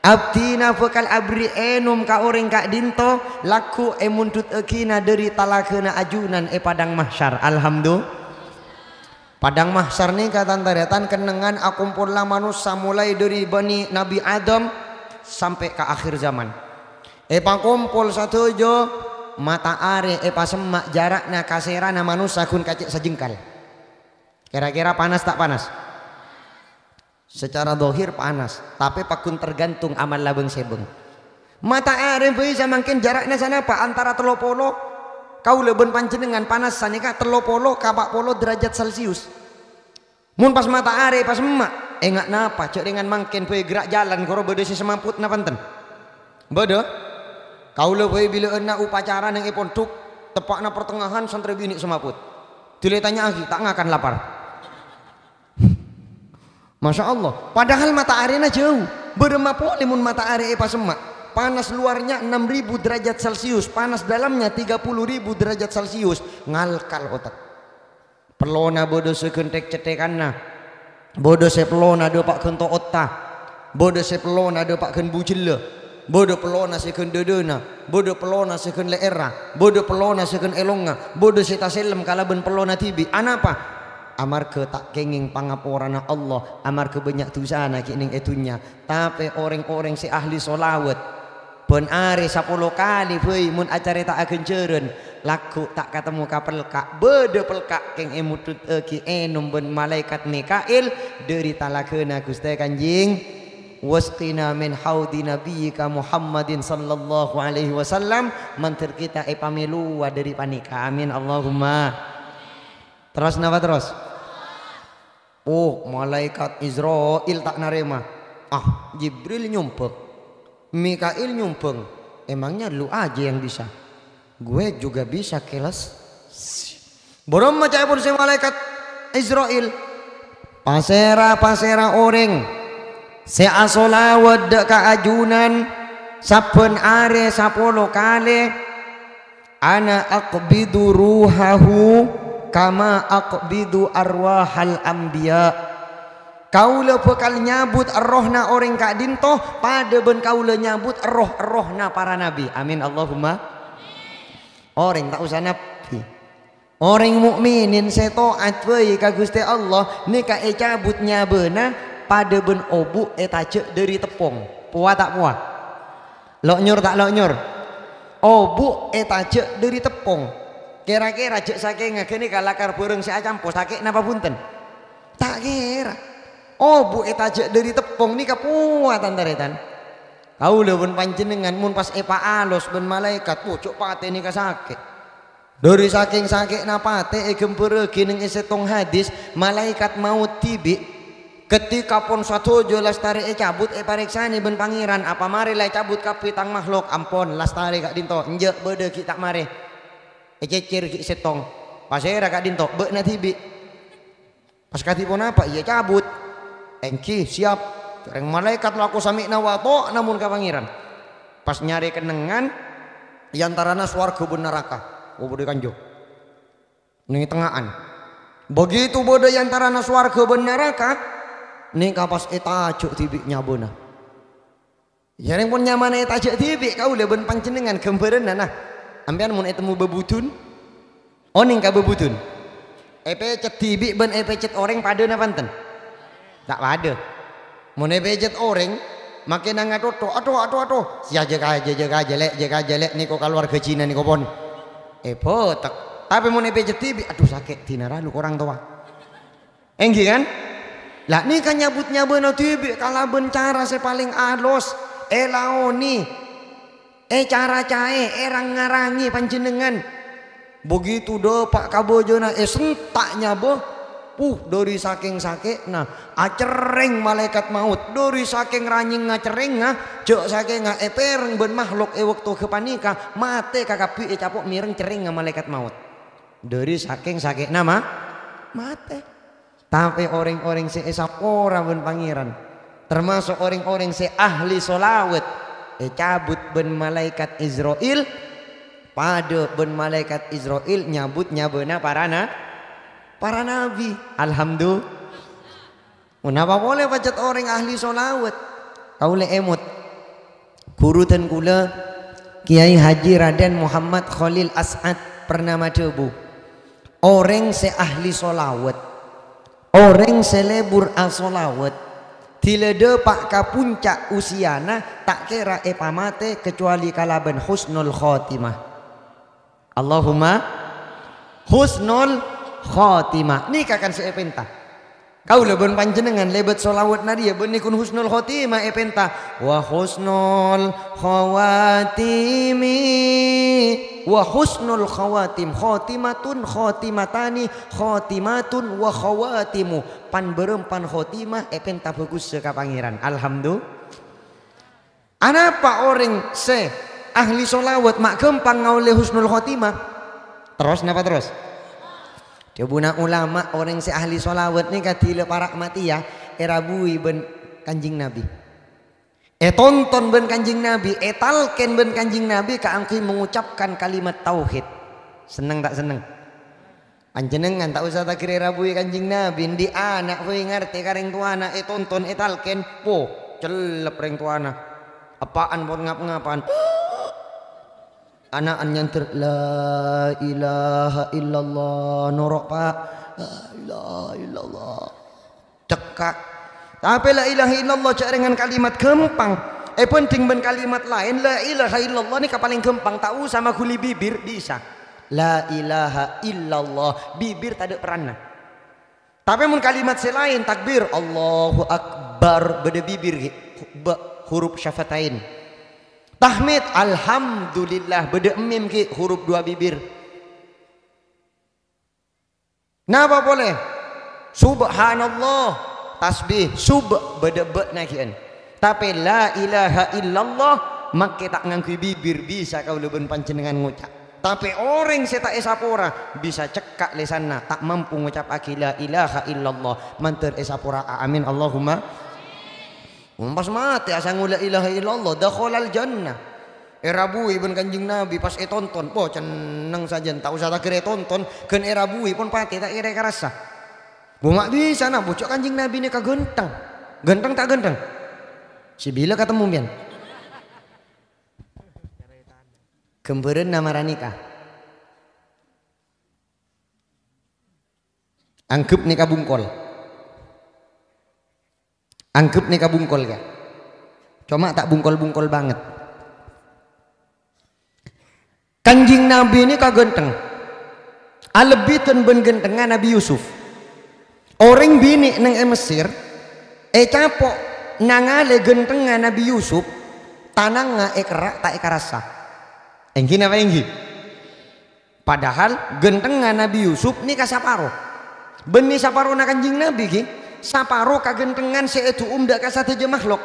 Abdina fakal abri enum ka orang kak dinto laku emuntut ekina dari talakena ajunan e padang mahsyar. Alhamdulillah padang mahsyar ni kata taretan kenengan akumpullah manusia mulai dari bani Nabi Adam sampai ke akhir zaman e kumpul satu jo mata are e pasemak jaraknya kaserana manusia kun kacik sejengkal. Kira-kira panas tak panas? Secara dohir panas tapi pakun tergantung amal labeng sebeng. Mata air bisa makin jaraknya sana apa antara telopolo kau leben panjenengan panas sanika telopolo kabak polo derajat celcius. Mun pas mata air pas emak. Enggak eh, napa cek dengan makin gerak jalan koro bodoh si semamput na panten. Bodoh kau lebih bila enak upacara yang ipon tuk tepakna pertengahan santri bini semaput diletanya lagi tak ngakan lapar Masya Allah. Padahal mata arena jauh. Berema mun mata area pas semak. Panas luarnya 6000 derajat Celcius, panas dalamnya 30.000 derajat Celcius. Ngalkal otak. Pelona bodoh sekentek cetekanna. Bodoh sepelona do pak kento otak. Bodoh sepelona do pak ken. Bodoh pelona seken dedena. Bodoh pelona seken leera. Bodoh pelona seken elonga. Bodoh setaselem kalaben pelona tibi. Anapa? amar ke tak kenging pangaporana Allah amar ke banyak tusana kining etunya tapi orang-orang si ahli solawat pun are sapuluh kali pui mun acara tak akan ceren laku tak ketemu kapal kak bede pelkak keng emutut eki enum ben malaikat Mikail dari talakena gusti kanjing wasqina min haudi nabiyyika Muhammadin sallallahu alaihi wasallam mantir kita e pamilu dari panika amin Allahumma Terus napa terus? Oh, malaikat Israel tak narema. Ah, Jibril nyumpeng. Mikail nyumpeng. Emangnya lu aja yang bisa? Gue juga bisa kelas. Borom macam pun si malaikat Israel. Pasera pasera orang. Se asola wad ka ajunan saben are sapolo kale ana aqbidu ruhahu kama aqbidu arwahal anbiya. Kaula bekal nyabut rohna orang kak dinto pada ben kaula nyabut roh-rohna para nabi. Amin Allahumma. Orang tak usah nabi. Orang mukminin setoat wae ka Gusti Allah ni ka e cabut nyabena pada ben obu e tace dari tepung. Puah tak puah? Lok nyur tak lok nyur? Obu e tace dari tepung. Kira-kira cek saking ngene kalakar burung si campur sakit napa punten? Tak kira. Obu e tace dari tepung ni ka puah. Kau pun panjenengan mun pas epa alos ben malaikat pucuk pate ni ka sakit. Dari saking sakit napate e gempere gining isetong hadis malaikat maut tibi ketika pun satu jo lastari e cabut e pariksani ben pangeran apa mari lai cabut kapitang makhluk? Ampon lastari kak dinto. Nje bede kita mari. E cecer ki setong. Pasera kak dinto be na tibi. Pas katipun apa? Iya cabut. Engki siap. Reng malaikat laku sami nawato namun ka pangeran. Pas nyari kenengan yantarana swarga ben neraka. Oh kanjo. Ning tengahan. Begitu bodoh antara naswarga ben neraka ning kapas etajuk tibik nyabona. Yang pun nyaman etajuk tibik kau le ben panjenengan gambaran nah ampian mun etemu bebutun oh ning ka bebutun epe cet tibik ben epe cet orang pada na panten tak pada mun epe cet orang makin nang atoto ato ato ato sia jaga aja jaga jelek jaga jelek niko keluarga Cina niko pon eh botak tapi mau nepe jeti aduh sakit tinara lu orang tua enggi kan lah ini kan nyabut nyabut no tibi kalau bencara saya paling alos eh laoni eh cara cae erang ngarangi panjenengan. Begitu do pak kabojona eh sentak nyabo puh dari saking sakit nah acereng malaikat maut. Dari saking ranying ngacereng nah jok saking nga epereng ben makhluk e waktu kepanika mate kakapi e capok mireng cereng malaikat maut. Dari saking sakit nama mate tapi orang-orang si esapora ben pangeran termasuk orang-orang si ahli solawat e cabut ben malaikat Israel pada ben malaikat Israel nyabut nyabena parana para nabi. Alhamdulillah. Kenapa boleh baca orang ahli solawat? Kau le emut. Guru dan kula Kiai Haji Raden Muhammad Khalil As'ad pernah macebu. Orang se ahli solawat. Orang selebur al solawat. Tilede pak ka puncak usiana tak kira epamate kecuali kalaban husnul khotimah. Allahumma husnul khotimah ni kakan si epenta kau lebon panjenengan lebet solawat nadia ben kun husnul khotimah epenta wa husnul khawatimi wa husnul khawatim khotimatun khotimatani khotimatun wa khawatimu. Pan berem pan khotimah epenta bagus seka pangeran. Alhamdulillah anapa orang se ahli solawat mak gempang ngaule husnul khotimah? Terus napa terus dia buna ulama orang si ahli solawat ni katila para mati ya erabui ben kanjing nabi. E tonton ben kanjing nabi e talken ben kanjing nabi kaangki mengucapkan kalimat tauhid. Seneng tak seneng? Panjenengan tak usah tak kira rabui kanjing nabi. Di anak kowe ngerti kareng tuana e tonton e talken. Po celep reng tuana apaan pun ngap-ngapan anak nyantir la ilaha illallah. Norok pak. La ilaha illallah. Cekak tapi la ilaha illallah cak dengan kalimat gempang eh penting ben kalimat lain la ilaha illallah ni paling gempang tahu sama kuli bibir bisa. La ilaha illallah. Bibir tak ada perannya tapi mun kalimat selain takbir Allahu akbar. Beda bibir huruf syafatain Tahmid alhamdulillah beda mim ki huruf dua bibir. Napa boleh? Subhanallah tasbih sub beda be nakian. Tapi la ilaha illallah mak tak ngangkui bibir bisa kau leben panjenengan ngucap. Tapi orang seta esapora bisa cekak lesana tak mampu ngucap akila ilaha illallah manter esapora amin Allahumma Pas mati asa ngula ilaha illallah dakhalal jannah. Erabui pun kanjing Nabi pas e tonton, po ceneng saja tak usah tak kira tonton, kan erabui pun pati tak kira kerasa. Bunga bisa nah bocok kanjing Nabi ini kagenteng. Genteng tak genteng? Si bila ketemu bian. Kemberen nama Ranika. Angkep nih kabungkol. Angkep nih kabungkol ya. Cuma tak bungkol-bungkol banget. Kanjing Nabi ini kagenteng. Alebitan ben gentengan Nabi Yusuf. Orang bini neng Mesir, eh capok nangale gentengan Nabi Yusuf, tanang e kerak tak ekarasa. Enggi apa enggi? Padahal gentengan Nabi Yusuf ini kasaparo. Beni saparo na kanjing Nabi ki, saparo kagentengan seetu umda kasate je makhluk.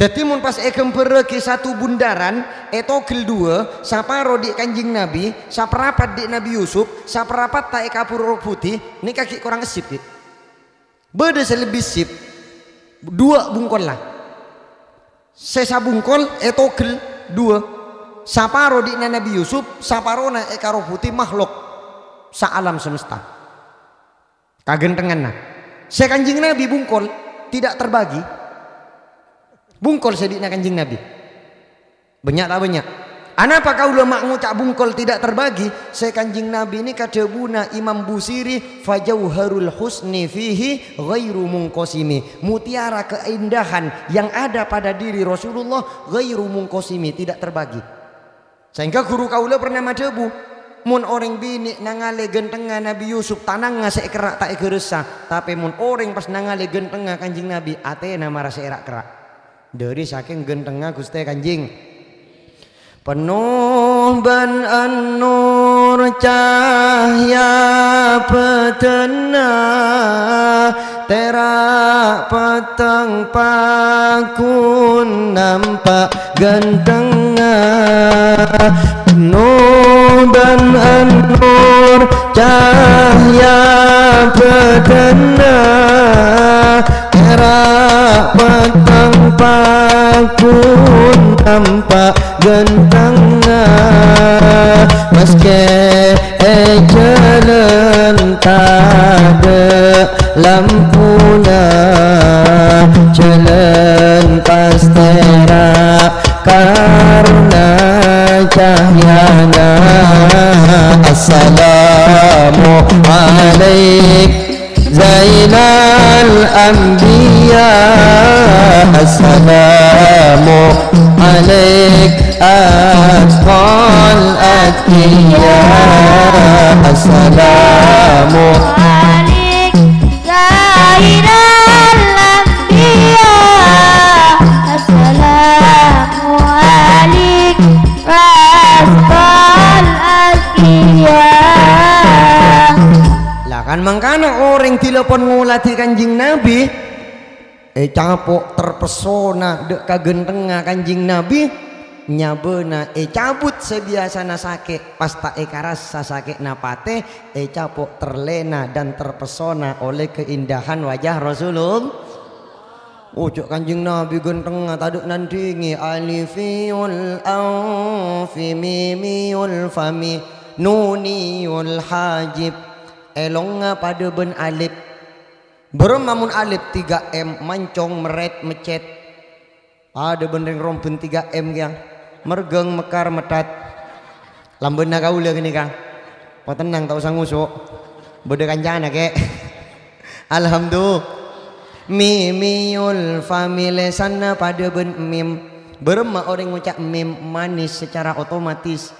Jadi mun pas ekem pergi satu bundaran, etogel dua, saparo di kanjing Nabi, saperapat di Nabi Yusuf, saperapat tak ekapur putih, ini kaki kurang esip ki. Beda selebih sip, dua bungkol lah. Sesa bungkol etogel dua, saparo di Nabi Yusuf, saparo na ekaro putih makhluk sa alam semesta. Kagentengan nah. Saya kanjing Nabi bungkol tidak terbagi, Bungkol sediknya kanjing Nabi. Banyak tak banyak. Anapa kau mak ngucap bungkol tidak terbagi? Saya kanjing Nabi ini kata buna Imam Busiri fajauharul husni fihi ghairu mungkosimi. Mutiara keindahan yang ada pada diri Rasulullah ghairu mungkosimi tidak terbagi. Sehingga guru kaula pernah madebu mun orang bini nangale gentenga Nabi Yusuf tanang ngasek kerak tak geresa tapi mun orang pas nangale gentenga kanjing Nabi ate nama rasa erak kerak. Dari saking gentengnya Gusti Kanjing penuh ban an-nur cahya petena terak petang pakun nampak gentengnya penuh ban an-nur cahya petena Tak patang pakun Tampak gentang Maske jalan Tak ada lampu Jalan pas terak Karena cahyana. Assalamualaikum Zainal Ambil dunya Assalamu alaik Atqal atiyya Assalamu alaik Zairal kan mangkana orang telepon ngulati kanjing Nabi eh capok terpesona dek kagentenga kanjing Nabi. Nyabena eh cabut sebiasana sakit. Pas tak e karasa sakit napate eh capok terlena dan terpesona oleh keindahan wajah Rasulullah. Ucuk kanjing Nabi genteng taduk nandingi. Alifiyul awfi mimiyul fami nuniyul hajib. Elonga pada ben alif bermamun alif 3M mancong meret mecet. Ada benereng rompen 3M yang mergeng mekar metat. Lambena kau lagi nih kang. Kau tenang tak usah ngusuk. Beda kancana kek. Alhamdulillah. Mimiul famile sana pada ben mim. Berma orang ngucap mim manis secara otomatis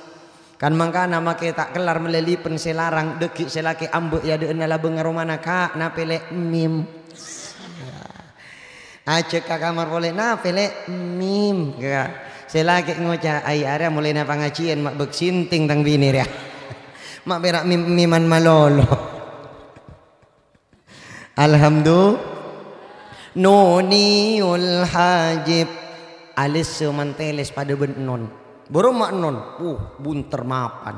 kan mangka nama ke tak kelar meleli penselarang dekik selaki ambek ya deuna labeng ngaromana ka na pele mim. Acek ka kamar boleh na pele mim. Ya selaki ngucap ai area mulai na pangacian mak bek sinting tang bini ya mak berak mim miman malolo. Alhamdulillah Nuniul hajib. Alis semanteles pada ben non baru mak non uh bunter mapan.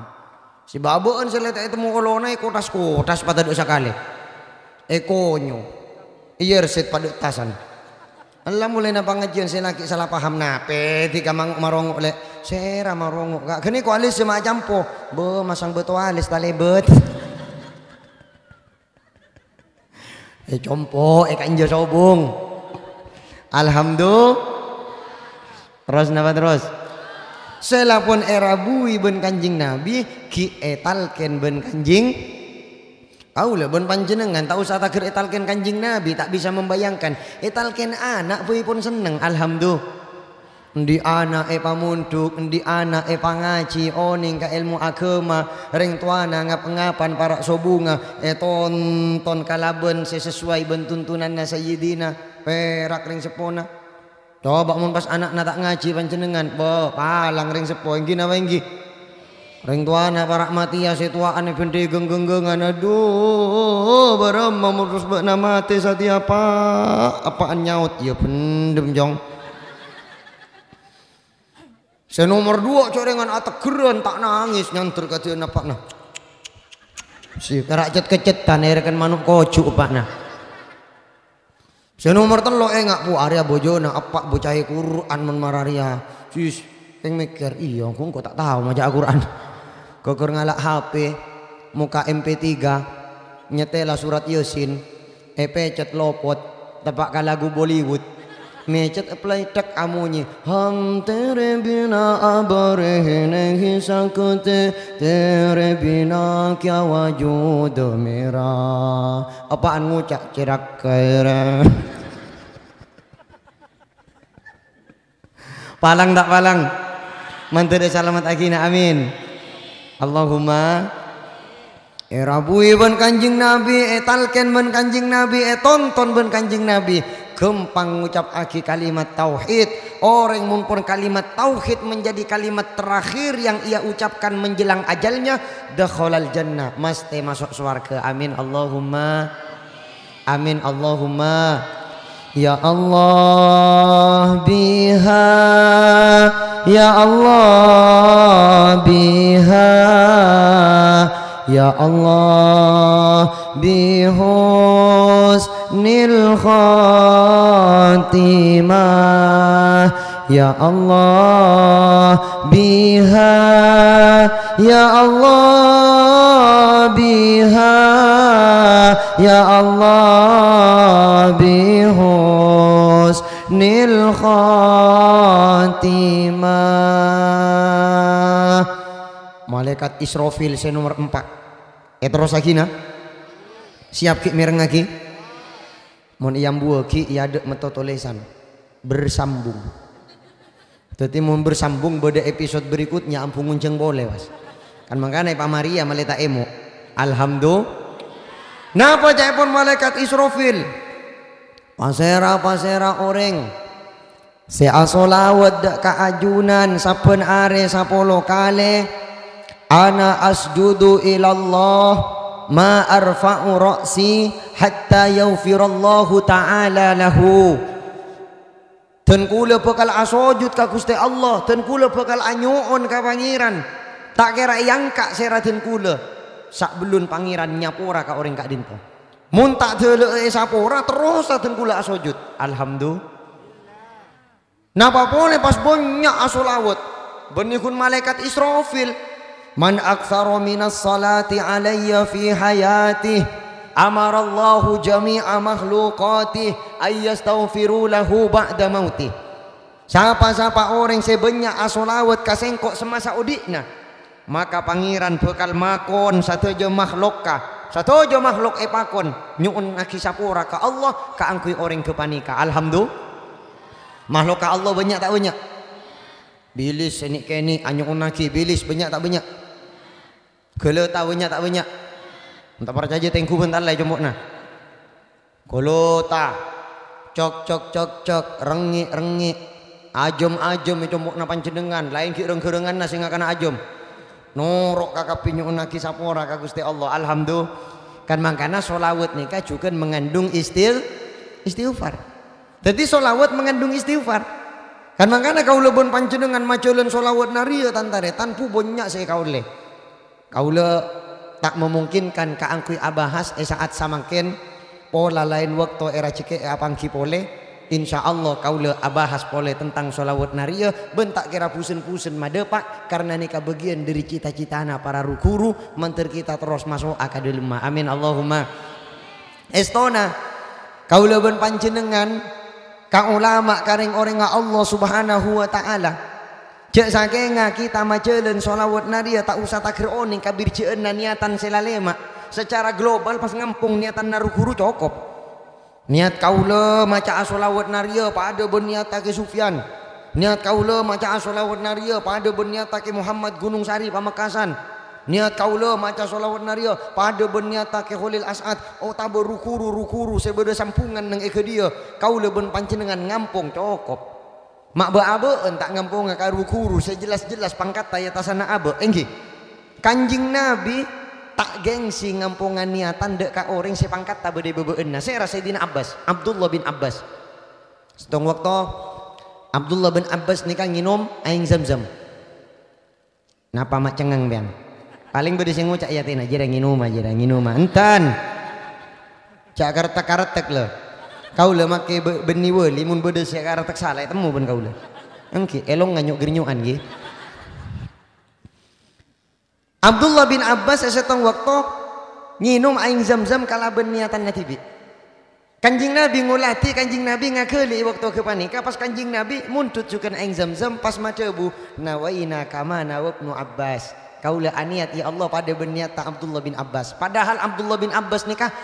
Si babaan lihat itu mau kolona kotas kotas pada dosa kali ekonyo iya reset pada tasan Allah mulai na pengajian saya laki salah paham nape tika mang marongok le. Sera marongok kak kini ko alis semacam po. Be masang beto alis talebet eh compo eh kanjo sobung alhamdulillah. Terus napa terus selapun era bui ben kanjing nabi ki etalken ben kanjing Aula bon panjenengan tak usah takir etalken kanjing Nabi tak bisa membayangkan. Etalken anak pun pun seneng alhamdulillah. Di anak e pamunduk, anak e pangaji, oning ka ilmu agama, ring tuana ngap ngapan para sobunga, e tonton kalaben sesuai bentuntunan na sayyidina, perak ring sepona. Coba mun pas anak na tak ngaji panjenengan, bo palang ring sepo, inggi na inggi. Ring tuana para matia tuaan e bende genggenggengan. Aduh barang mamurus bak mati sati apa apaan nyaut? Ya pendem jong. Saya nomor dua corengan ategeran tak nangis nyantur kata apa nah. Si kerajat kecetan kan manuk kocu pak nah saya nomor telo eh ngak pu area bojona apa bocah Quran men mararia. Sis mikir iya aku kok tak tahu maca Quran. Kokor ngalak HP, muka MP3, nyetela surat Yasin, epecet lopot, tepak lagu Bollywood. Mecet apply tak amunyi. Hum tere bina abare nahi sakute. Tere bina kya wajud mera. Apaan ngucap cerak kaya Palang tak palang? Mantu salamat akina amin. Allahumma Erabui ben kanjing Nabi, etalken ben kanjing Nabi, etonton ben kanjing Nabi. Gempang ngucap aki kalimat tauhid. Orang mumpun kalimat tauhid menjadi kalimat terakhir yang ia ucapkan menjelang ajalnya. Dakhalal jannah. Mesti masuk surga. Amin Allahumma. Amin Allahumma. Ya Allah biha Ya Allah biha Ya Allah bihusnil khatimah. Ya Allah biha. Ya Allah biha. Ya Allah bihusnil khatimah. Malaikat Israfil saya nomor empat. Etros agina Siap ki mireng lagi Mon iyam buah ki iya dek metotolesan Bersambung. Jadi mau bersambung pada episode berikutnya ampun ngunceng boleh was Kan makanya Pak Maria meleta emo. Alhamdulillah. Napa cai pun malaikat Israfil? Pasera pasera orang Si asolawat dak kaajunan sapen are sapolo kale. Ana asjudu ilallah ma arfa'u ra'si hatta yaghfirallahu ta'ala lahu. Dan kula bakal asojud ka Gusti Allah dan kula bakal anyuun ka pangeran. Tak kira yangka sera dan kula. Sak belun pangeran nyapura ka orang kak dinto mun tak delok sapora terus dan kula asojud. Alhamdulillah. Napa boleh pas banyak asolawat benikun malaikat Israfil Man aktsara minas salati alayya fi hayati amara Allah jami'a makhluqati ay yastaghfiru lahu ba'da mauti. Siapa-siapa orang sebanyak asolawat kasengkok semasa udikna maka pangeran bekal makon satu jo makhluk ka satu jo makhluk epakon? Nyuun aki sapura ka Allah? Ka angkui orang kepanika? Alhamdulillah. Makhluk ka Allah banyak tak banyak? Bilis ini kini anyuun aki bilis banyak tak banyak Kalau tak banyak tak banyak. Tak percaya tengku bentar lah jomok nah. Kalau tak cok cok cok cok rengi rengi ajom ajom itu mok na panjenengan lain ki reng-rengan na sing akan ajom. Norok kakak pinyu naki sapora ka Gusti Allah. Alhamdulillah. Kan makana solawat nikah juga mengandung istil istighfar. Jadi solawat mengandung istighfar. Kan makana kau lebon panjenengan maculun solawat naria tantare tanpu banyak saya kau leh. Kaula tak memungkinkan kaangkui abahas e saat samakin pola lain waktu era cike e apangki pole. Insya Allah kaula abahas pole tentang solawat naria bentak kira pusen-pusen madepak karena nikah bagian dari cita-cita para rukuru mentir kita terus masuk akademia amin Allahumma. Estona kaula ben panjenengan ka ulama karing orang Allah subhanahu wa ta'ala Cek sakenga kita macelen solawat nadia tak usah takir oning kabir ceen niatan selalema. secara global pas ngampung niatan narukuru cukup niat kaula maca asolawat naria pada berniat ke Sufyan. Niat kaula maca asolawat naria pada berniat ke Muhammad Gunung Sari Pamekasan. Niat kaula maca solawat naria pada berniat ke Khalil As'ad. Oh tabe rukuru rukuru sebeda sampungan nang eke dia. Kaula ben panjenengan ngampung cukup mak ba abe entak ngampung ka rukuru sejelas-jelas pangkat taya tasana abe enggi kanjing nabi tak gengsi ngampungan niatan dek ka orang. Si pangkat tak bede bebeun saya rasa Sayyidina Abbas Abdullah bin Abbas. Setong waktu Abdullah bin Abbas nikah nginum aing zam-zam. Napa mak cengang bian? Paling bede sing ngucak ya tina jira nginum aja nginum entan. Cak kartek kartek lo kau le make beni we limun bede si kartek salah temu ben kau le engki elong nganyuk gernyuan gitu Abdullah bin Abbas setong waktu nginum aing zam-zam kalaban niatan natibi. Kanjing Nabi ngulati kanjing Nabi ngakeli waktu ke panika pas kanjing Nabi muntut juga aing zam-zam pas bu nawaina kama nawabnu Abbas. Kaula aniat ya Allah pada berniat Abdullah bin Abbas. Padahal Abdullah bin Abbas nikah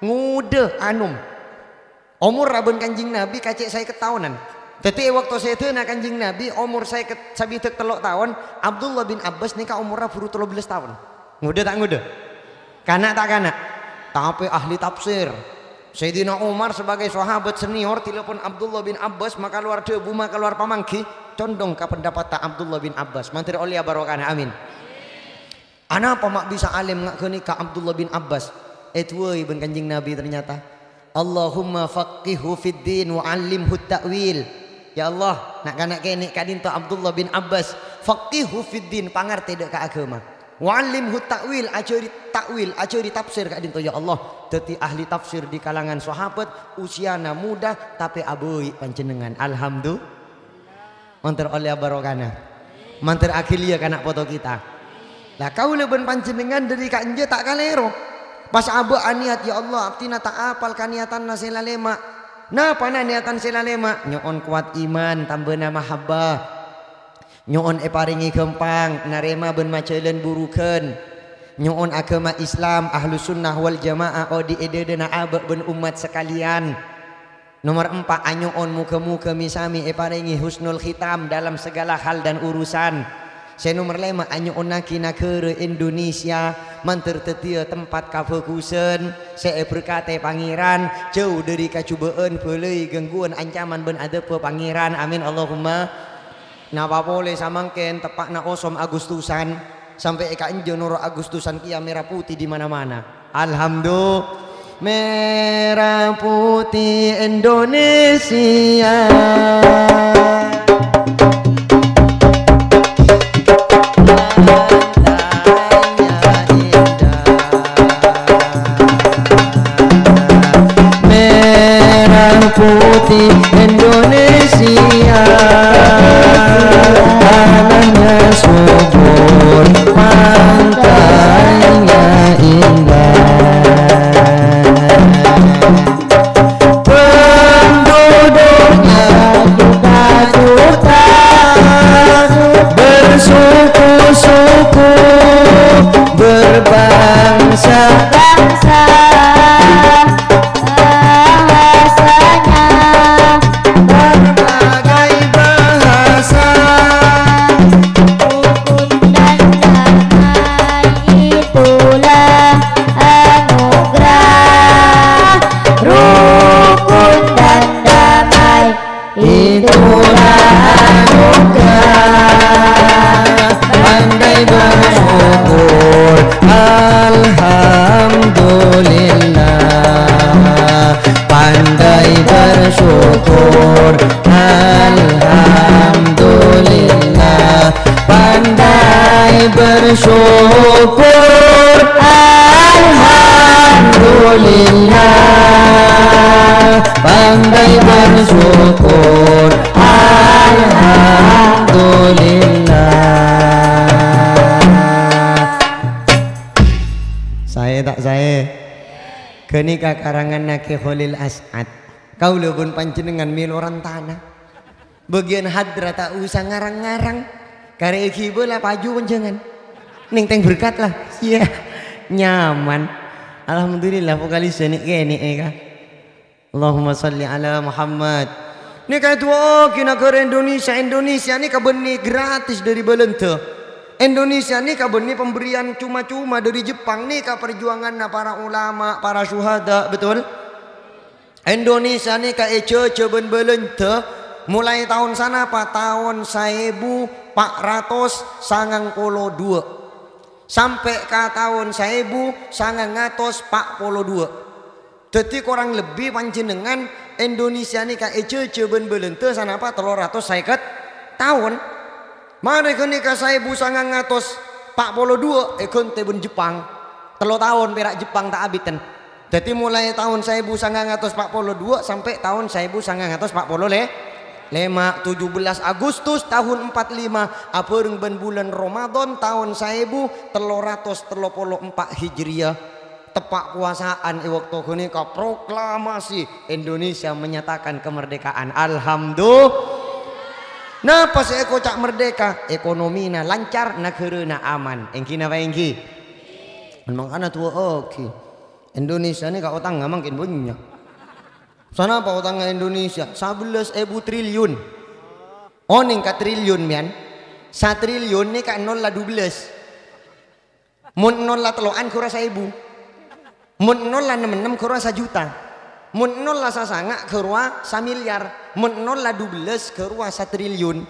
ngude anum. Umur rabun kanjing Nabi kacik saya ketahunan. Tapi waktu saya itu nak kanjing Nabi umur saya ke sabitek telok tahun Abdullah bin Abbas nikah umurnya baru telok belas tahun. Ngude tak ngude? Kana tak kana? Tapi ahli tafsir. Sayyidina Umar sebagai sahabat senior telepon Abdullah bin Abbas maka luar debu maka luar pamangki condong ke pendapat Abdullah bin Abbas. Mantri oleh barokana amin. Ana apa mak bisa alim ngak ke Abdullah bin Abbas? Itu ben kanjing Nabi ternyata. Allahumma faqihu fid din wa alimhu ta'wil. Ya Allah, nak kanak kene kadin to Abdullah bin Abbas faqihu fid din pangarti dek ka agama. Wa'allimhu ta'wil ajari takwil ajari tafsir kadin to ya Allah. Teti ahli tafsir di kalangan sahabat usiana muda tapi abui panjenengan. Alhamdulillah. Mantar oleh barokana. Mantar akhilia kanak foto kita. Lah kau leben panjenengan dari kanje tak kalero. Pas abu aniat ya Allah, abtina tak apal kaniatan nasila lema. Nah pana niatan sila lema? Nyoon kuat iman tambah nama habah. Nyoon e paringi kempang narema ben macelen buruken nyoon agama Islam ahlu sunnah wal jamaah odi ededena abek ben umat sekalian. Nomor empat anyoon muka-muka misami e paringi husnul khitam dalam segala hal dan urusan saya nomor lima anyo onaki nakere Indonesia. Manter tetia tempat kafokusen saya berkata pangeran jauh dari kacubaan boleh gangguan ancaman ben ada pe pangeran. Amin Allahumma. Napa boleh samangken tepak na osom Agustusan. Sampai eka injo noro Agustusan kia merah putih di mana-mana. Alhamdulillah. Merah putih Indonesia putih Indonesia Kenika karangan nake Khalil As'ad. Kau lebun panjenengan miloran tanah. Bagian hadrat tak usah ngarang-ngarang. Karena iki bola paju panjenengan. Ning teng berkat lah. Iya. nyaman. Alhamdulillah vokalis ni kene kan Allahumma salli ala Muhammad. Ni kayak tua kina ke Indonesia. Indonesia ni kabeni gratis dari Belente Indonesia ni kabeni pemberian cuma-cuma dari Jepang ni ka perjuangan para ulama para syuhada betul? Indonesia ni ka ece ceben Belente mulai tahun sana apa? Tahun 1400 sangang polo dua. Sampai ke tahun 1000 sangang ngatos 42 jadi kurang lebih panjenengan Indonesia ini ka ece ceben belente sana apa? Telur ratus saikat tahun mana kini ka saya busangan ngatos pak polo dua ekon tebun Jepang. Telur tahun perak Jepang tak abitan jadi mulai tahun saya busangan ngatos pak polo dua sampai tahun saya busangan ngatos pak polo le lima 17 Agustus tahun 45 apering ben bulan Ramadan tahun 1334 Hijriah. Tepak kuasaan e waktu kini ka proklamasi Indonesia menyatakan kemerdekaan. Alhamdulillah Nah pas eko cak merdeka? Ekonomi na lancar negara na aman. Engki na engki? Memang kana tua oke. Indonesia ini kak utang nggak mungkin punya. Sana apa utangnya Indonesia? 11 ribu triliun. Oh. Nih ka triliun mian. Sa triliun nih kak nol lah 12 mun nol lah teloan kurang ibu mun nol lah enam enam kerua juta mun nol lah sasanga kerua miliar. Mun nol lah belas kerua triliun.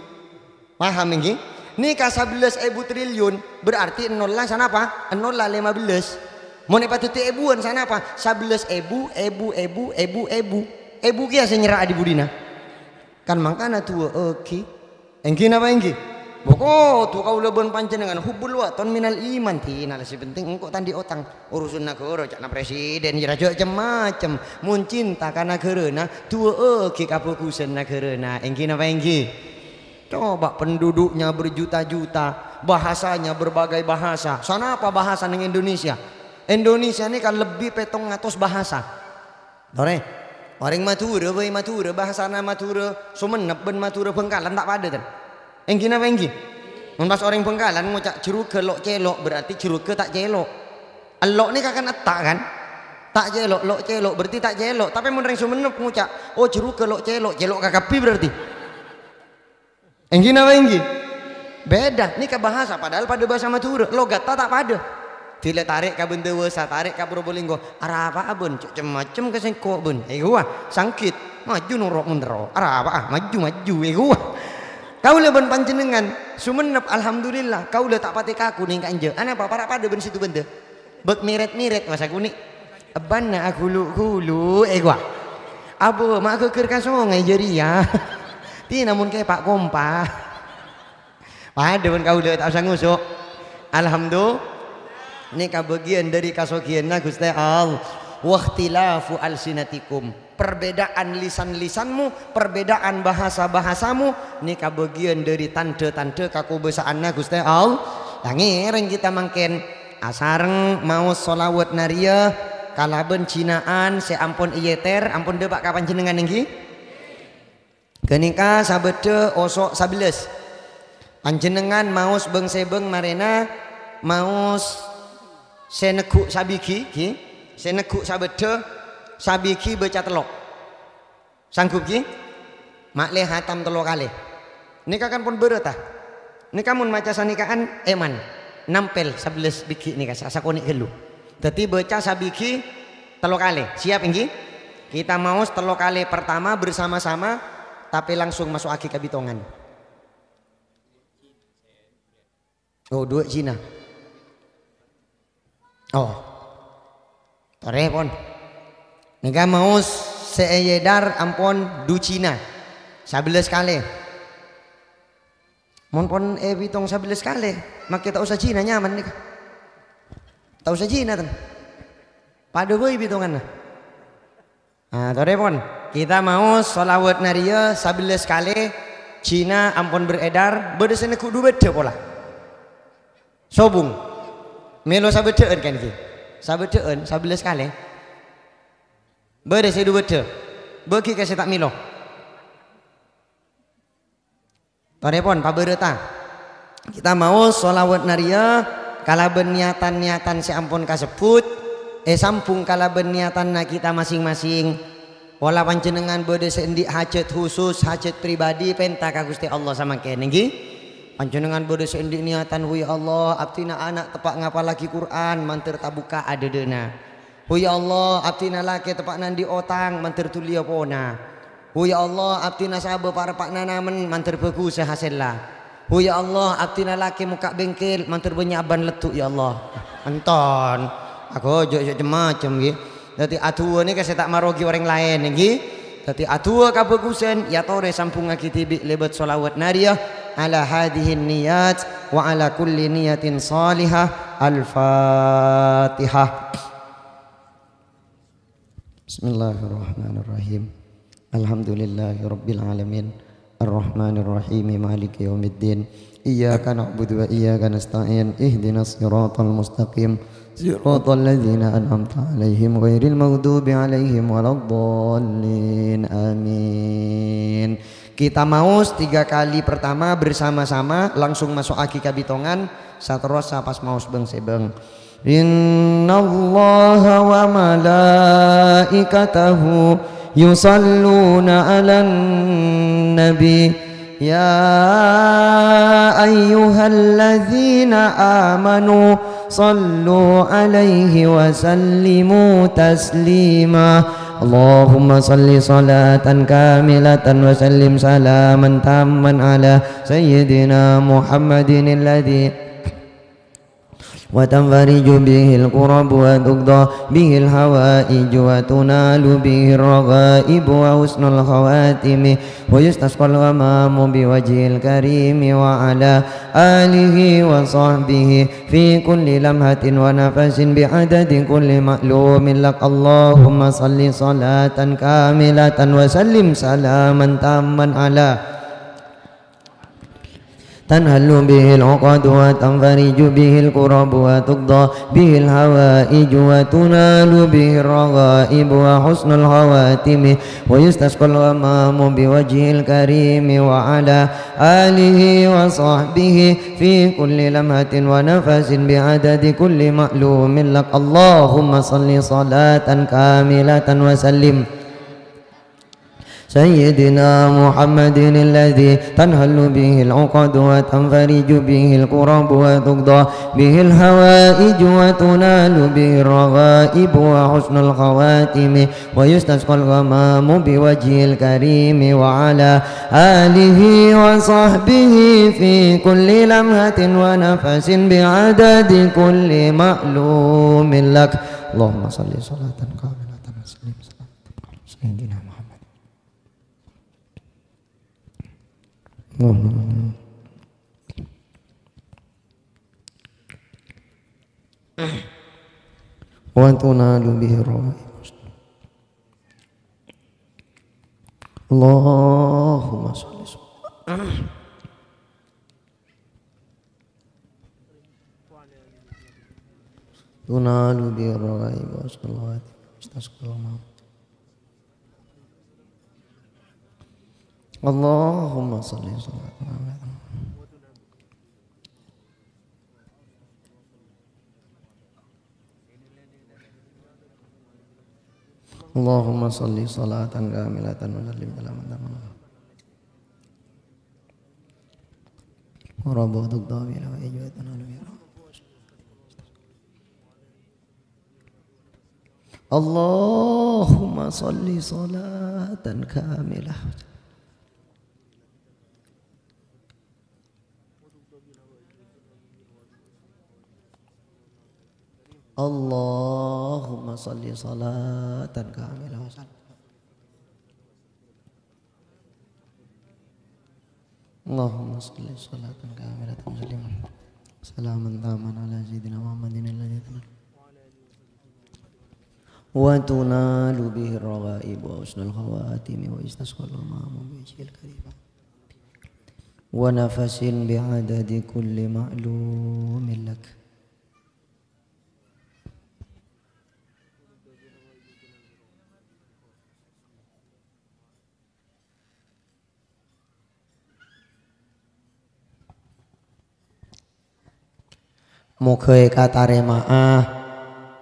Paham ini ini ka belas ribu triliun berarti nol lah sana apa? Nol lah lima belas mun ipat itu ebuan sana apa? Sebelas ebu ebu ebu ebu ebu. Ebu kia senyerah di budina. Kan makanya tuh oke. Okay. engki apa engki Pokok tu kau lebon panjenengan hubul ton minal iman. Tina si penting engkau tandi otang. Urusan negara cak na presiden jira jok macam mun cinta kana kerana tua eki kafokusan negara engki napa engki coba penduduknya berjuta-juta bahasanya berbagai bahasa. Sana apa bahasa neng Indonesia? Indonesia ini kan lebih petong ngatos bahasa. Tore Orang matura, bayi matura, bahasa nama matura, sumenep ben matura bengkalan tak pada kan. Engki napa engki? Mun pas orang Bengkalan ngucap jeruk lok celok berarti jeruk tak celok. Elok ni kan etak kan? Tak celok, lok celok berarti tak celok. Tapi mun ring Sumenep ngucap oh jeruk lok celok, celok kakapi berarti. Engki napa engki? Beda, ni ke bahasa padahal pada bahasa Madura, logat tak tak pada. Tila tarik ka benda wasa, tarik ka Probolinggo. Ara apa abun, macam-macam ke sengkok bun. Eh gua sangkit, maju nurok munro. Ara apa ah, maju maju eh gua. Kau le ben panjenengan sumenep alhamdulillah kau le tak pati kaku ning kanje. Ana apa para pada ben situ benda. Bek miret-miret masa kuni. Abanna aku lu hulu eh gua. Abu mak aku kerkan songai jeri ya. Ti namun kayak Pak Kompa. Pada ben kau le tak usah ngusuk. Alhamdulillah. Ini bagian dari kasokian Gusti Allah. Wahtilafu alsinatikum perbedaan lisan-lisanmu, perbedaan bahasa-bahasamu, ini bagian dari tanda-tanda kakubesaannya Gusti Allah. Yang kita makin asareng mau solawat naria kalaben cinaan se ampun iyeter ampun debak kapan jenengan ini kenika sabede osok sabeles panjenengan maus beng sebeng marena maus senegu sabiki ki senegu sabede sabiki baca telok. Sanggup ki? Makle hatam telok kali nikah kan pun bereta nikah mun maca sanikaan eman. Nampel sebelas biki nikah sakoni gelu. Jadi baca sabiki telok kali siap inggi kita mau telok kali pertama bersama-sama tapi langsung masuk aki kabitongan. Oh dua Cina. Oh. Torepon Nika mau seeyedar ampon du Cina. Sabelas kali. Mon pon e bitong sabelas kali. Mak kita usah Cina nyaman nika. Tak usah Cina tan. Pada boy bitongan nah. Ah, pon. Kita mau solawat naria sabelas kali. Cina ampun beredar berdasarkan kudu beda pola. Sobung. Melo sabedaan kan iki. Sabedaan sabelas kali. Berde saya dua berde. Bagi kasih tak milo. Tarepon, pak bereta. Kita mau solawat naria kalaben niatan-niatan si ampun kasebut eh sampung kalaben niatan na kita masing-masing wala panjenengan bode sendi hajat khusus hajat pribadi penta ka Gusti Allah sama kene nggih panjenengan bode sendi niatan hu Allah abtina anak tepak ngapa lagi Quran mantir tabuka adedena hu ya Allah abtina laki tepak nandi otang mantir tulia pona hu ya Allah abtina sabe para pak nanamen mantir bagus hasil lah Oh ya Allah, abtina laki muka bengkel, mantur benyaban letuk ya Allah. Anton, aku ojo ojo macam gitu. Jadi atua ni kasi tak marogi orang lain nggih. Jadi atua kabagusan ya tore sampung ngakiti lebat solawat nadia ala hadhihi niyat wa ala kulli niyatin salihah al-fatihah. Bismillahirrahmanirrahim. Alhamdulillahirabbil alamin. Arrahmanirrahim. Maliki yaumiddin. Iyyaka na'budu wa iyyaka nasta'in. Ihdinas siratal mustaqim. Siratal ladzina an'amta 'alaihim ghairil maghdubi 'alaihim waladdallin. Amin. Kita mau, tiga kali pertama bersama-sama langsung masuk akikah bitongan. Sateros sapas maus beng sebeng. Allah wa malaikatahu يصلون على النبي يا أيها الذين آمنوا صلوا عليه وسلموا تسليما اللهم صل صلاة كاملة وسلم سلاما تاما على سيدنا محمد الذي وتنفرج به القرب وتقضى به الحوائج وتنال به الرغائب وحسن الخواتم. ويستسقى الغمام بوجه الكريم وعلى آله وصحبه في كل لمحة ونفس بعدد كل مألوم. لك اللهم صل صلاة كاملة وسلم سلاما تاما على تنهل به العقد وتنفرج به الكرب وتقضى به الهوائج وتنال به الرغائب وحسن الخواتم ويستسقى الغمام بوجه الكريم وعلى آله وصحبه في كل لمحة ونفس بعدد كل مألوم. لك اللهم صل صلاة كاملة وسلم. سيدنا محمد الذي تنهل به العقد وتنفرج به الكرب وتقضى به الهوائج وتنال به الرغائب وحسن الخواتم ويستسقى الغمام بوجه الكريم وعلى آله وصحبه في كل لمحة ونفس بعدد كل مألوم لك. اللهم صل صلاة كاملة وسلم. سيدنا Allahumma wa tunalu bihi Allahumma sholli tunalu bihi rawaib wa sallallahu alaihi wasallam اللهم صل وسلم. اللهم صل صلاة كاملة وسلم على من وربوت الضابين وإجواتنا اللهم صل صلاة كاملة. Allahumma salli salatan kamilah wa Allahumma salli salatan kamilah wa sallim salaman taman ala sayyidina Muhammadin alladhi tanal wa tunalu bihi raghaib wa husnul khawatim wa istasqal mamu bi wajhil karim Muka kata maah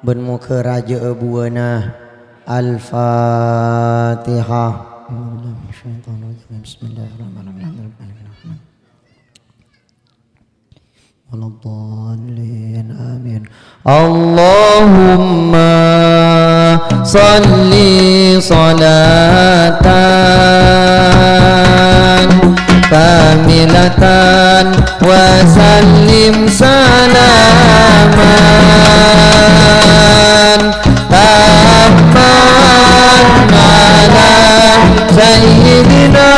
Ben muka raja buana Al-Fatihah. Bismillahirrahmanirrahim. Waladhalin amin. Allahumma salli salatan kamilatan wa sallim salaman tamman ala sayyidina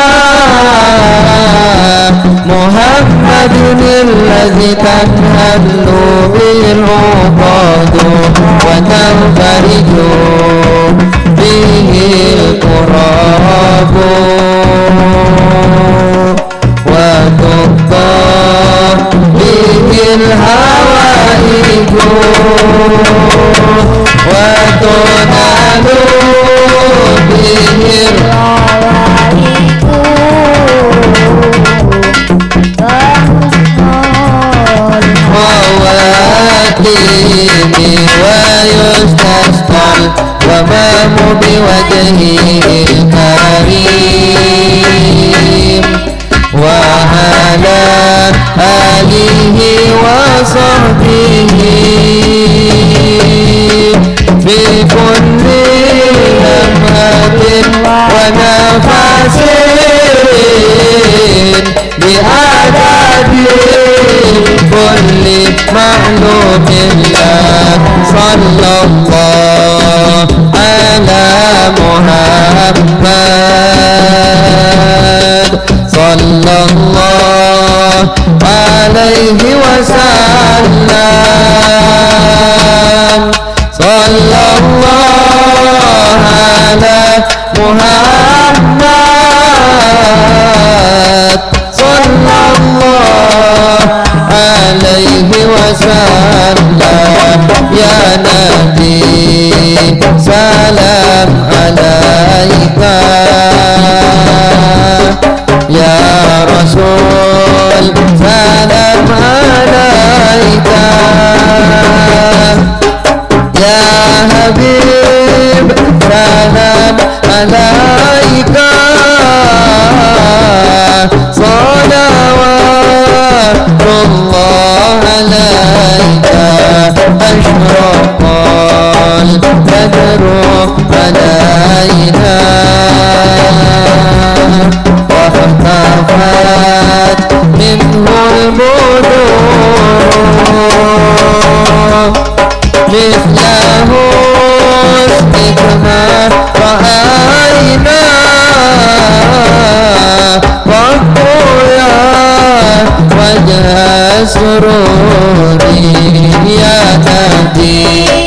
محمد الذي تنهل به العقاد وتنفرج به القراب وتقضى به الهوائج وتنال به خواتيم ويستسقى الغمام بوجهه وصحبه في كل لمحة ونفس بأعداد كل معلوم الله صلى الله على محمد صلى الله وسلم. صلى الله على محمد. صلى الله عليه وسلم. يا نبي يا حبيب سلام عليك صلوات الله سروري يا نبي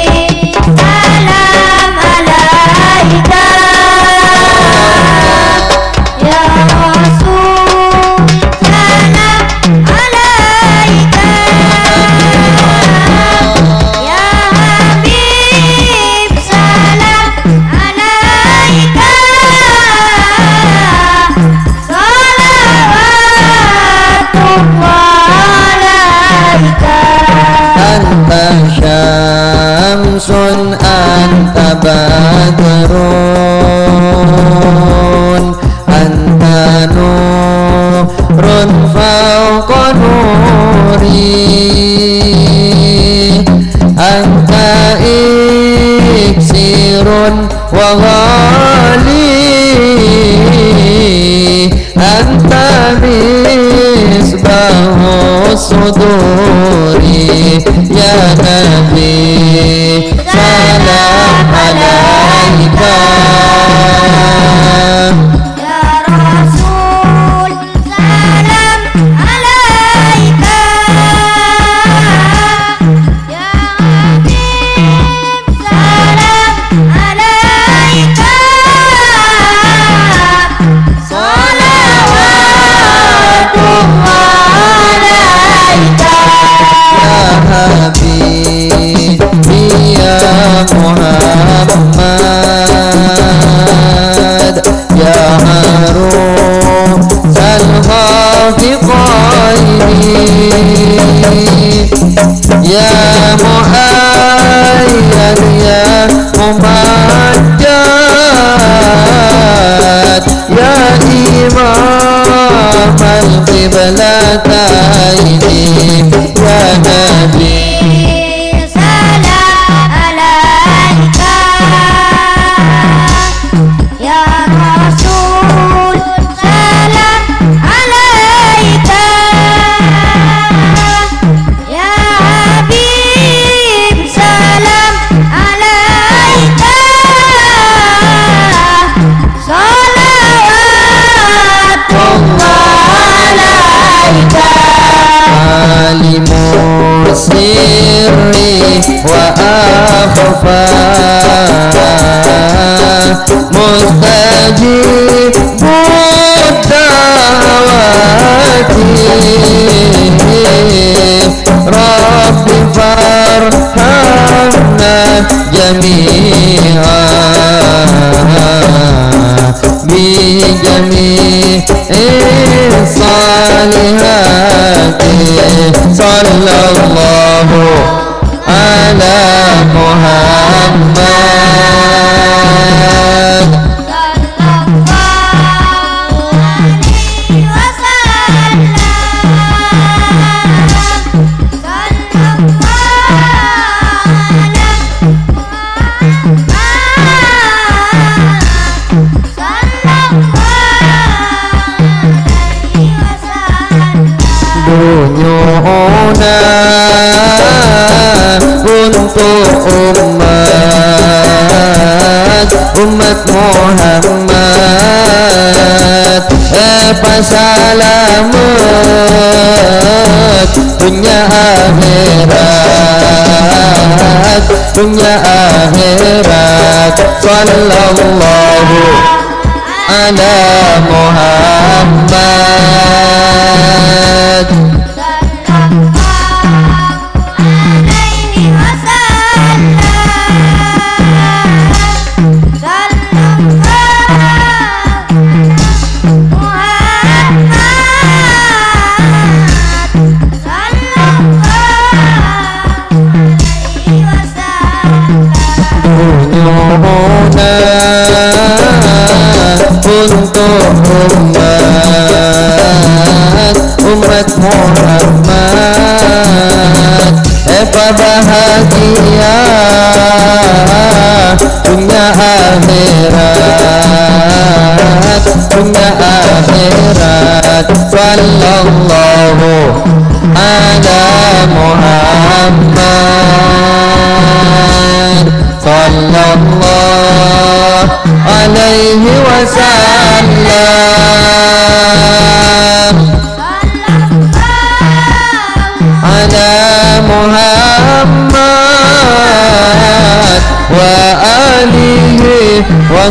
Dios.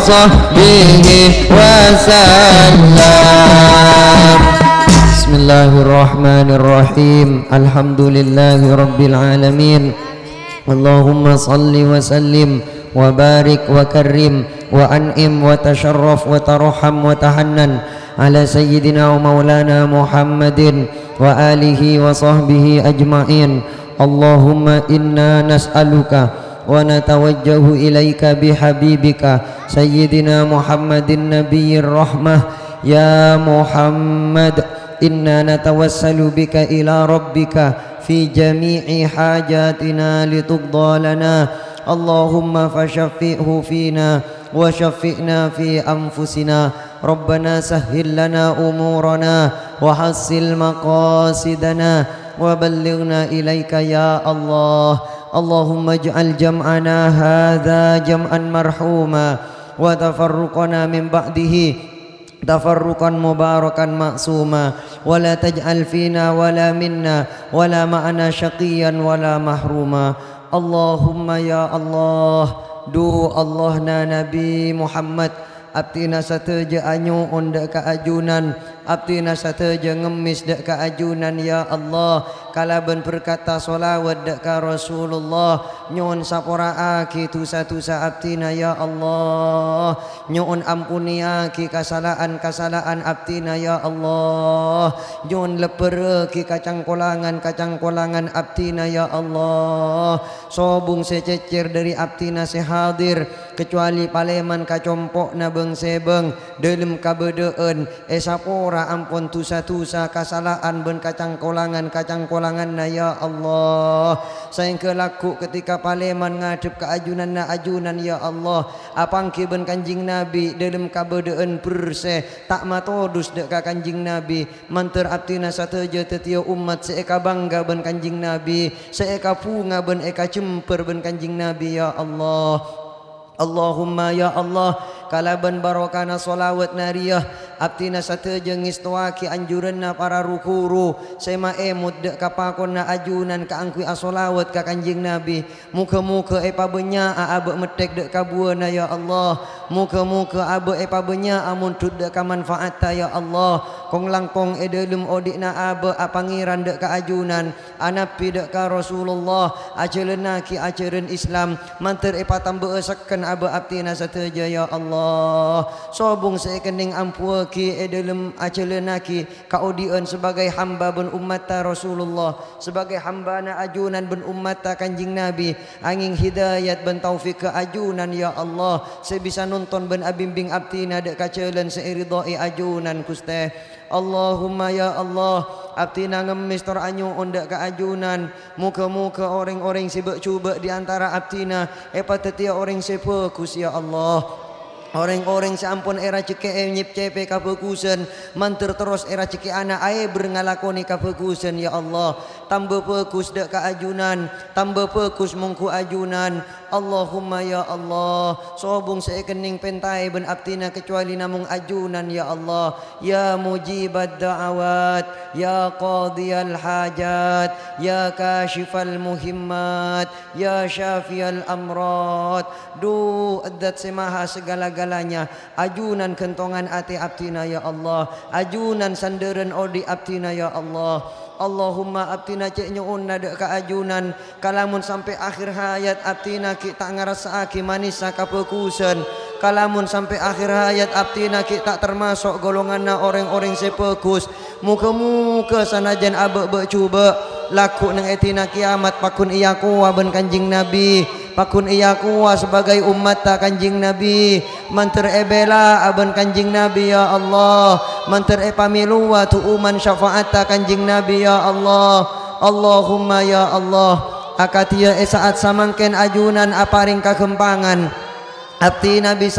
وصحبه وسلم. بسم الله الرحمن الرحيم. الحمد لله رب العالمين. اللهم صل وسلم وبارك وكرم وأنئم وتشرف وترحم وتحنن على سيدنا ومولانا محمد وآله وصحبه أجمعين. اللهم إنا نسألك ونتوجه إليك بحبيبك سيدنا محمد النبي الرحمة. يا محمد إنا نتوسل بك إلى ربك في جميع حاجاتنا لتقضى لنا. اللهم فشفئه فينا وشفئنا في أنفسنا. ربنا سهل لنا أمورنا وحصل مقاصدنا. وبلغنا إليك يا الله اللهم اجعل جمعنا هذا جمعا مرحوما وتفرقنا من بعده تفرقا مباركا معصوما ولا تجعل فينا ولا منا ولا معنا شقيا ولا محروما اللهم يا الله دو الله نبي محمد Abtina sateja anyu unda keajunan Abtina sateja ngemis dek keajunan Ya Allah. Kalaban perkata solawat dek ka Rasulullah. Nyun sapora aki tusa-tusa abtina Ya Allah. Nyun ampuni aki kasalaan-kasalaan abtina Ya Allah. Nyun leper ki kacang kolangan kacang kolangan abtina Ya Allah. Sobung sececer dari abtina sehadir Kecuali paleman kacompok na beng sebeng Dalam kabedeen Esapora ampun tusa-tusa kasalaan ben kacang kolangan kacang kolangan na ya Allah. Sayang kelaku ketika paleman ngadep ke ajunan na ajunan ya Allah. Apang ki ben kanjing Nabi dalam kabedeen perse Tak matodus dek ka kanjing Nabi. Manter abtina sateja tetia umat. Seeka bangga ben kanjing Nabi. Seeka punga ben eka cemper ben kanjing Nabi ya Allah. Allahumma ya Allah kalaban barokana solawat nariyah. Abtina sate jengis tuaki anjuranna para rukuru. Sema emut dek kapakon na ajunan ka angkui asolawat ka kanjing nabi. Muka-muka epa benya abe metek dek kabuana ya Allah. Muka-muka abe epa benya amun tud dek ka manfaata ya Allah. Kong langkong edelum odik na abe apangiran dek ka ajunan. Anapi dek ka Rasulullah. Acelena ki aceren Islam. Manter epa tambe sekken abe abtina sate ya Allah sobung sekening ampua ki e dalam acara ki kaudian sebagai hamba ben umat Rasulullah sebagai hamba na ajunan ben umat kanjing Nabi. Angin hidayat ben taufik ke ajunan ya Allah. Sebisa nonton ben abimbing abtina dek kacelan seiridai ajunan kuste Allahumma ya Allah. Abtina ngemis tor anyu ondak ke ajunan. Muka-muka orang-orang sibuk cuba di antara abtina Epa tetia orang sepekus ya Allah Orang-orang seampun era ceke nyip cepe kafokusan manter terus era ceke anak ae berngalakoni kafokusan ya Allah. Tambah fokus dek keajunan tambah fokus mungku ajunan Allahumma ya Allah. Sobung sekening pentai ben abtina kecuali namung ajunan ya Allah. Ya mujibad da'awat ya qadiyal hajat ya kashifal muhimmat ya syafiyal amrat. Du adat semaha segala-galanya. Ajunan kentongan ati abtina ya Allah. Ajunan sandaran odi abtina ya Allah Allahumma abtina cek nyuun nada keajunan. Kalamun sampai akhir hayat abtina ki tak ngerasa aki manis kapekusen kalamun sampai akhir hayat abtina ki tak termasuk golongan na orang-orang sepekus. Muka-muka sanajan abek bek cuba laku nang etina kiamat pakun iya kuwa ben kanjing nabi. Pakun iya kuwa sebagai umat ta kanjing nabi. Manter ebela aben kanjing nabi ya Allah. Manter e pamiluwa tu uman syafaat ta kanjing nabi ya Allah. Allahumma ya Allah. Akatia e saat samangken ajunan aparing kakempangan Abdi Nabi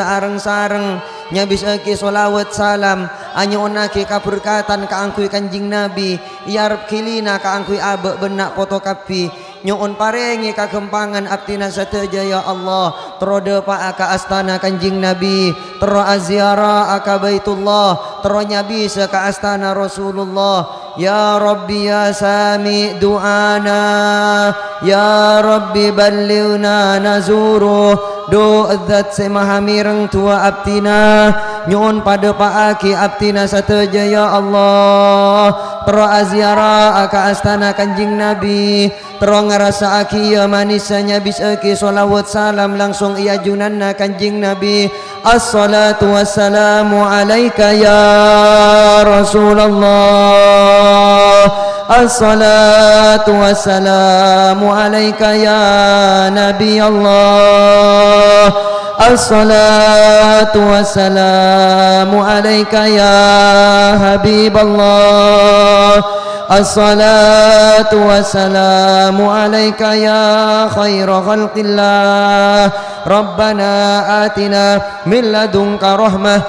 sareng-sareng nyabis aki solawat salam. Anyo onaki kaberkatan kaangkui kanjing Nabi. Yarab kilina kaangkui abek benak fotokapi nyoon parengi kagempangan abdi sateja ya Allah. Terode pa aka astana kanjing Nabi. Tero aziara aka baitullah. Tero nyabisa ka astana Rasulullah Ya Rabbi ya sami du'ana Ya Rabbi ballighna nazuru do zat semahamireng tua abtina nyon pada paaki abtina sateja ya Allah. Tero aziara aka astana kanjing Nabi. Tero ngerasa aki ya manisanya bisa ki solawat salam langsung iya junanna kanjing Nabi. Assalatu wassalamu alaika ya Rasulullah Assalatu wassalamu alaika ya Nabi Assalatu wassalamu alaika ya Habib Allah الصلاة والسلام عليك يا خير خلق الله. ربنا آتنا من لدنك رحمة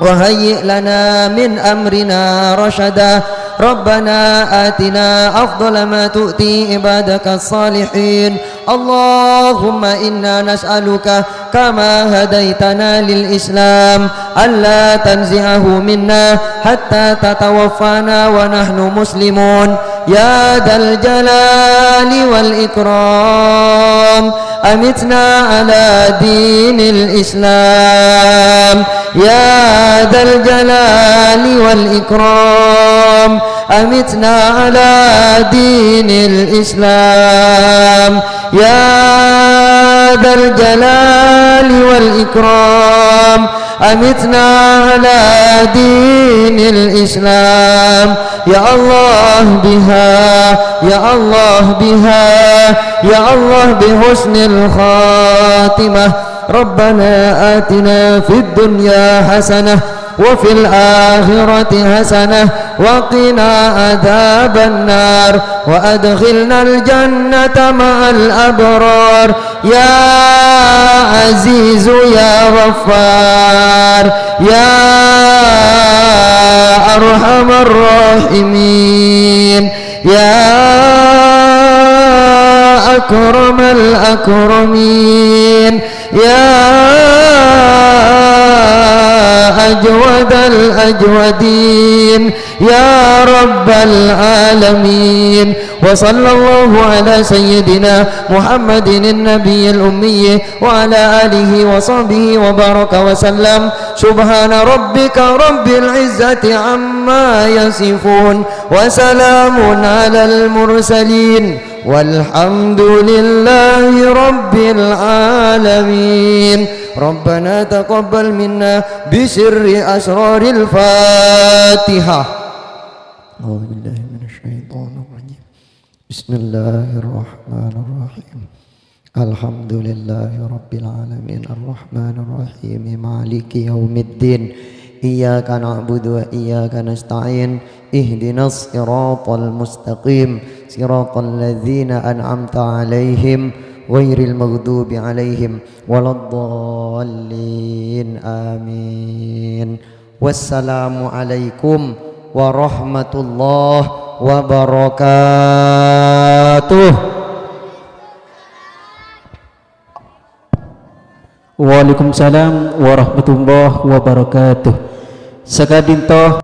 وهيئ لنا من أمرنا رشدا. ربنا آتنا أفضل ما تؤتي عبادك الصالحين. اللهم إنا نسألك كما هديتنا للإسلام ألا تنزعه منا حتى تتوفانا ونحن مسلمون. يا ذا الجلال والإكرام أمتنا على دين الإسلام. يا ذا الجلال والإكرام أمتنا على دين الإسلام. يا ذا الجلال والإكرام. أمتنا على دين الإسلام. يا الله بها يا الله بها يا الله بحسن الخاتمة. ربنا آتنا في الدنيا حسنة وفي الآخرة حسنة وقنا عذاب النار وأدخلنا الجنة مع الأبرار. يا عزيز يا غفار يا أرحم الراحمين. يا أكرم الأكرمين. يا أجود الأجودين. يا رب العالمين. وصلى الله على سيدنا محمد النبي الأمي وعلى آله وصحبه وبارك وسلم. سبحان ربك رب العزة عما يصفون وسلام على المرسلين. والحمد لله رب العالمين. ربنا تقبل منا بسر أسرار الفاتحة. أعوذ بالله من الشيطان الرجيم. بسم الله الرحمن الرحيم. الحمد لله رب العالمين. الرحمن الرحيم. مالك يوم الدين. إياك نعبد وإياك نستعين. اهدنا الصراط المستقيم. صراط الذين أنعمت عليهم. غير المغضوب عليهم ولا الضالين آمين والسلام عليكم ورحمة الله وبركاته Waalaikumsalam warahmatullahi wabarakatuh. Sakadintoh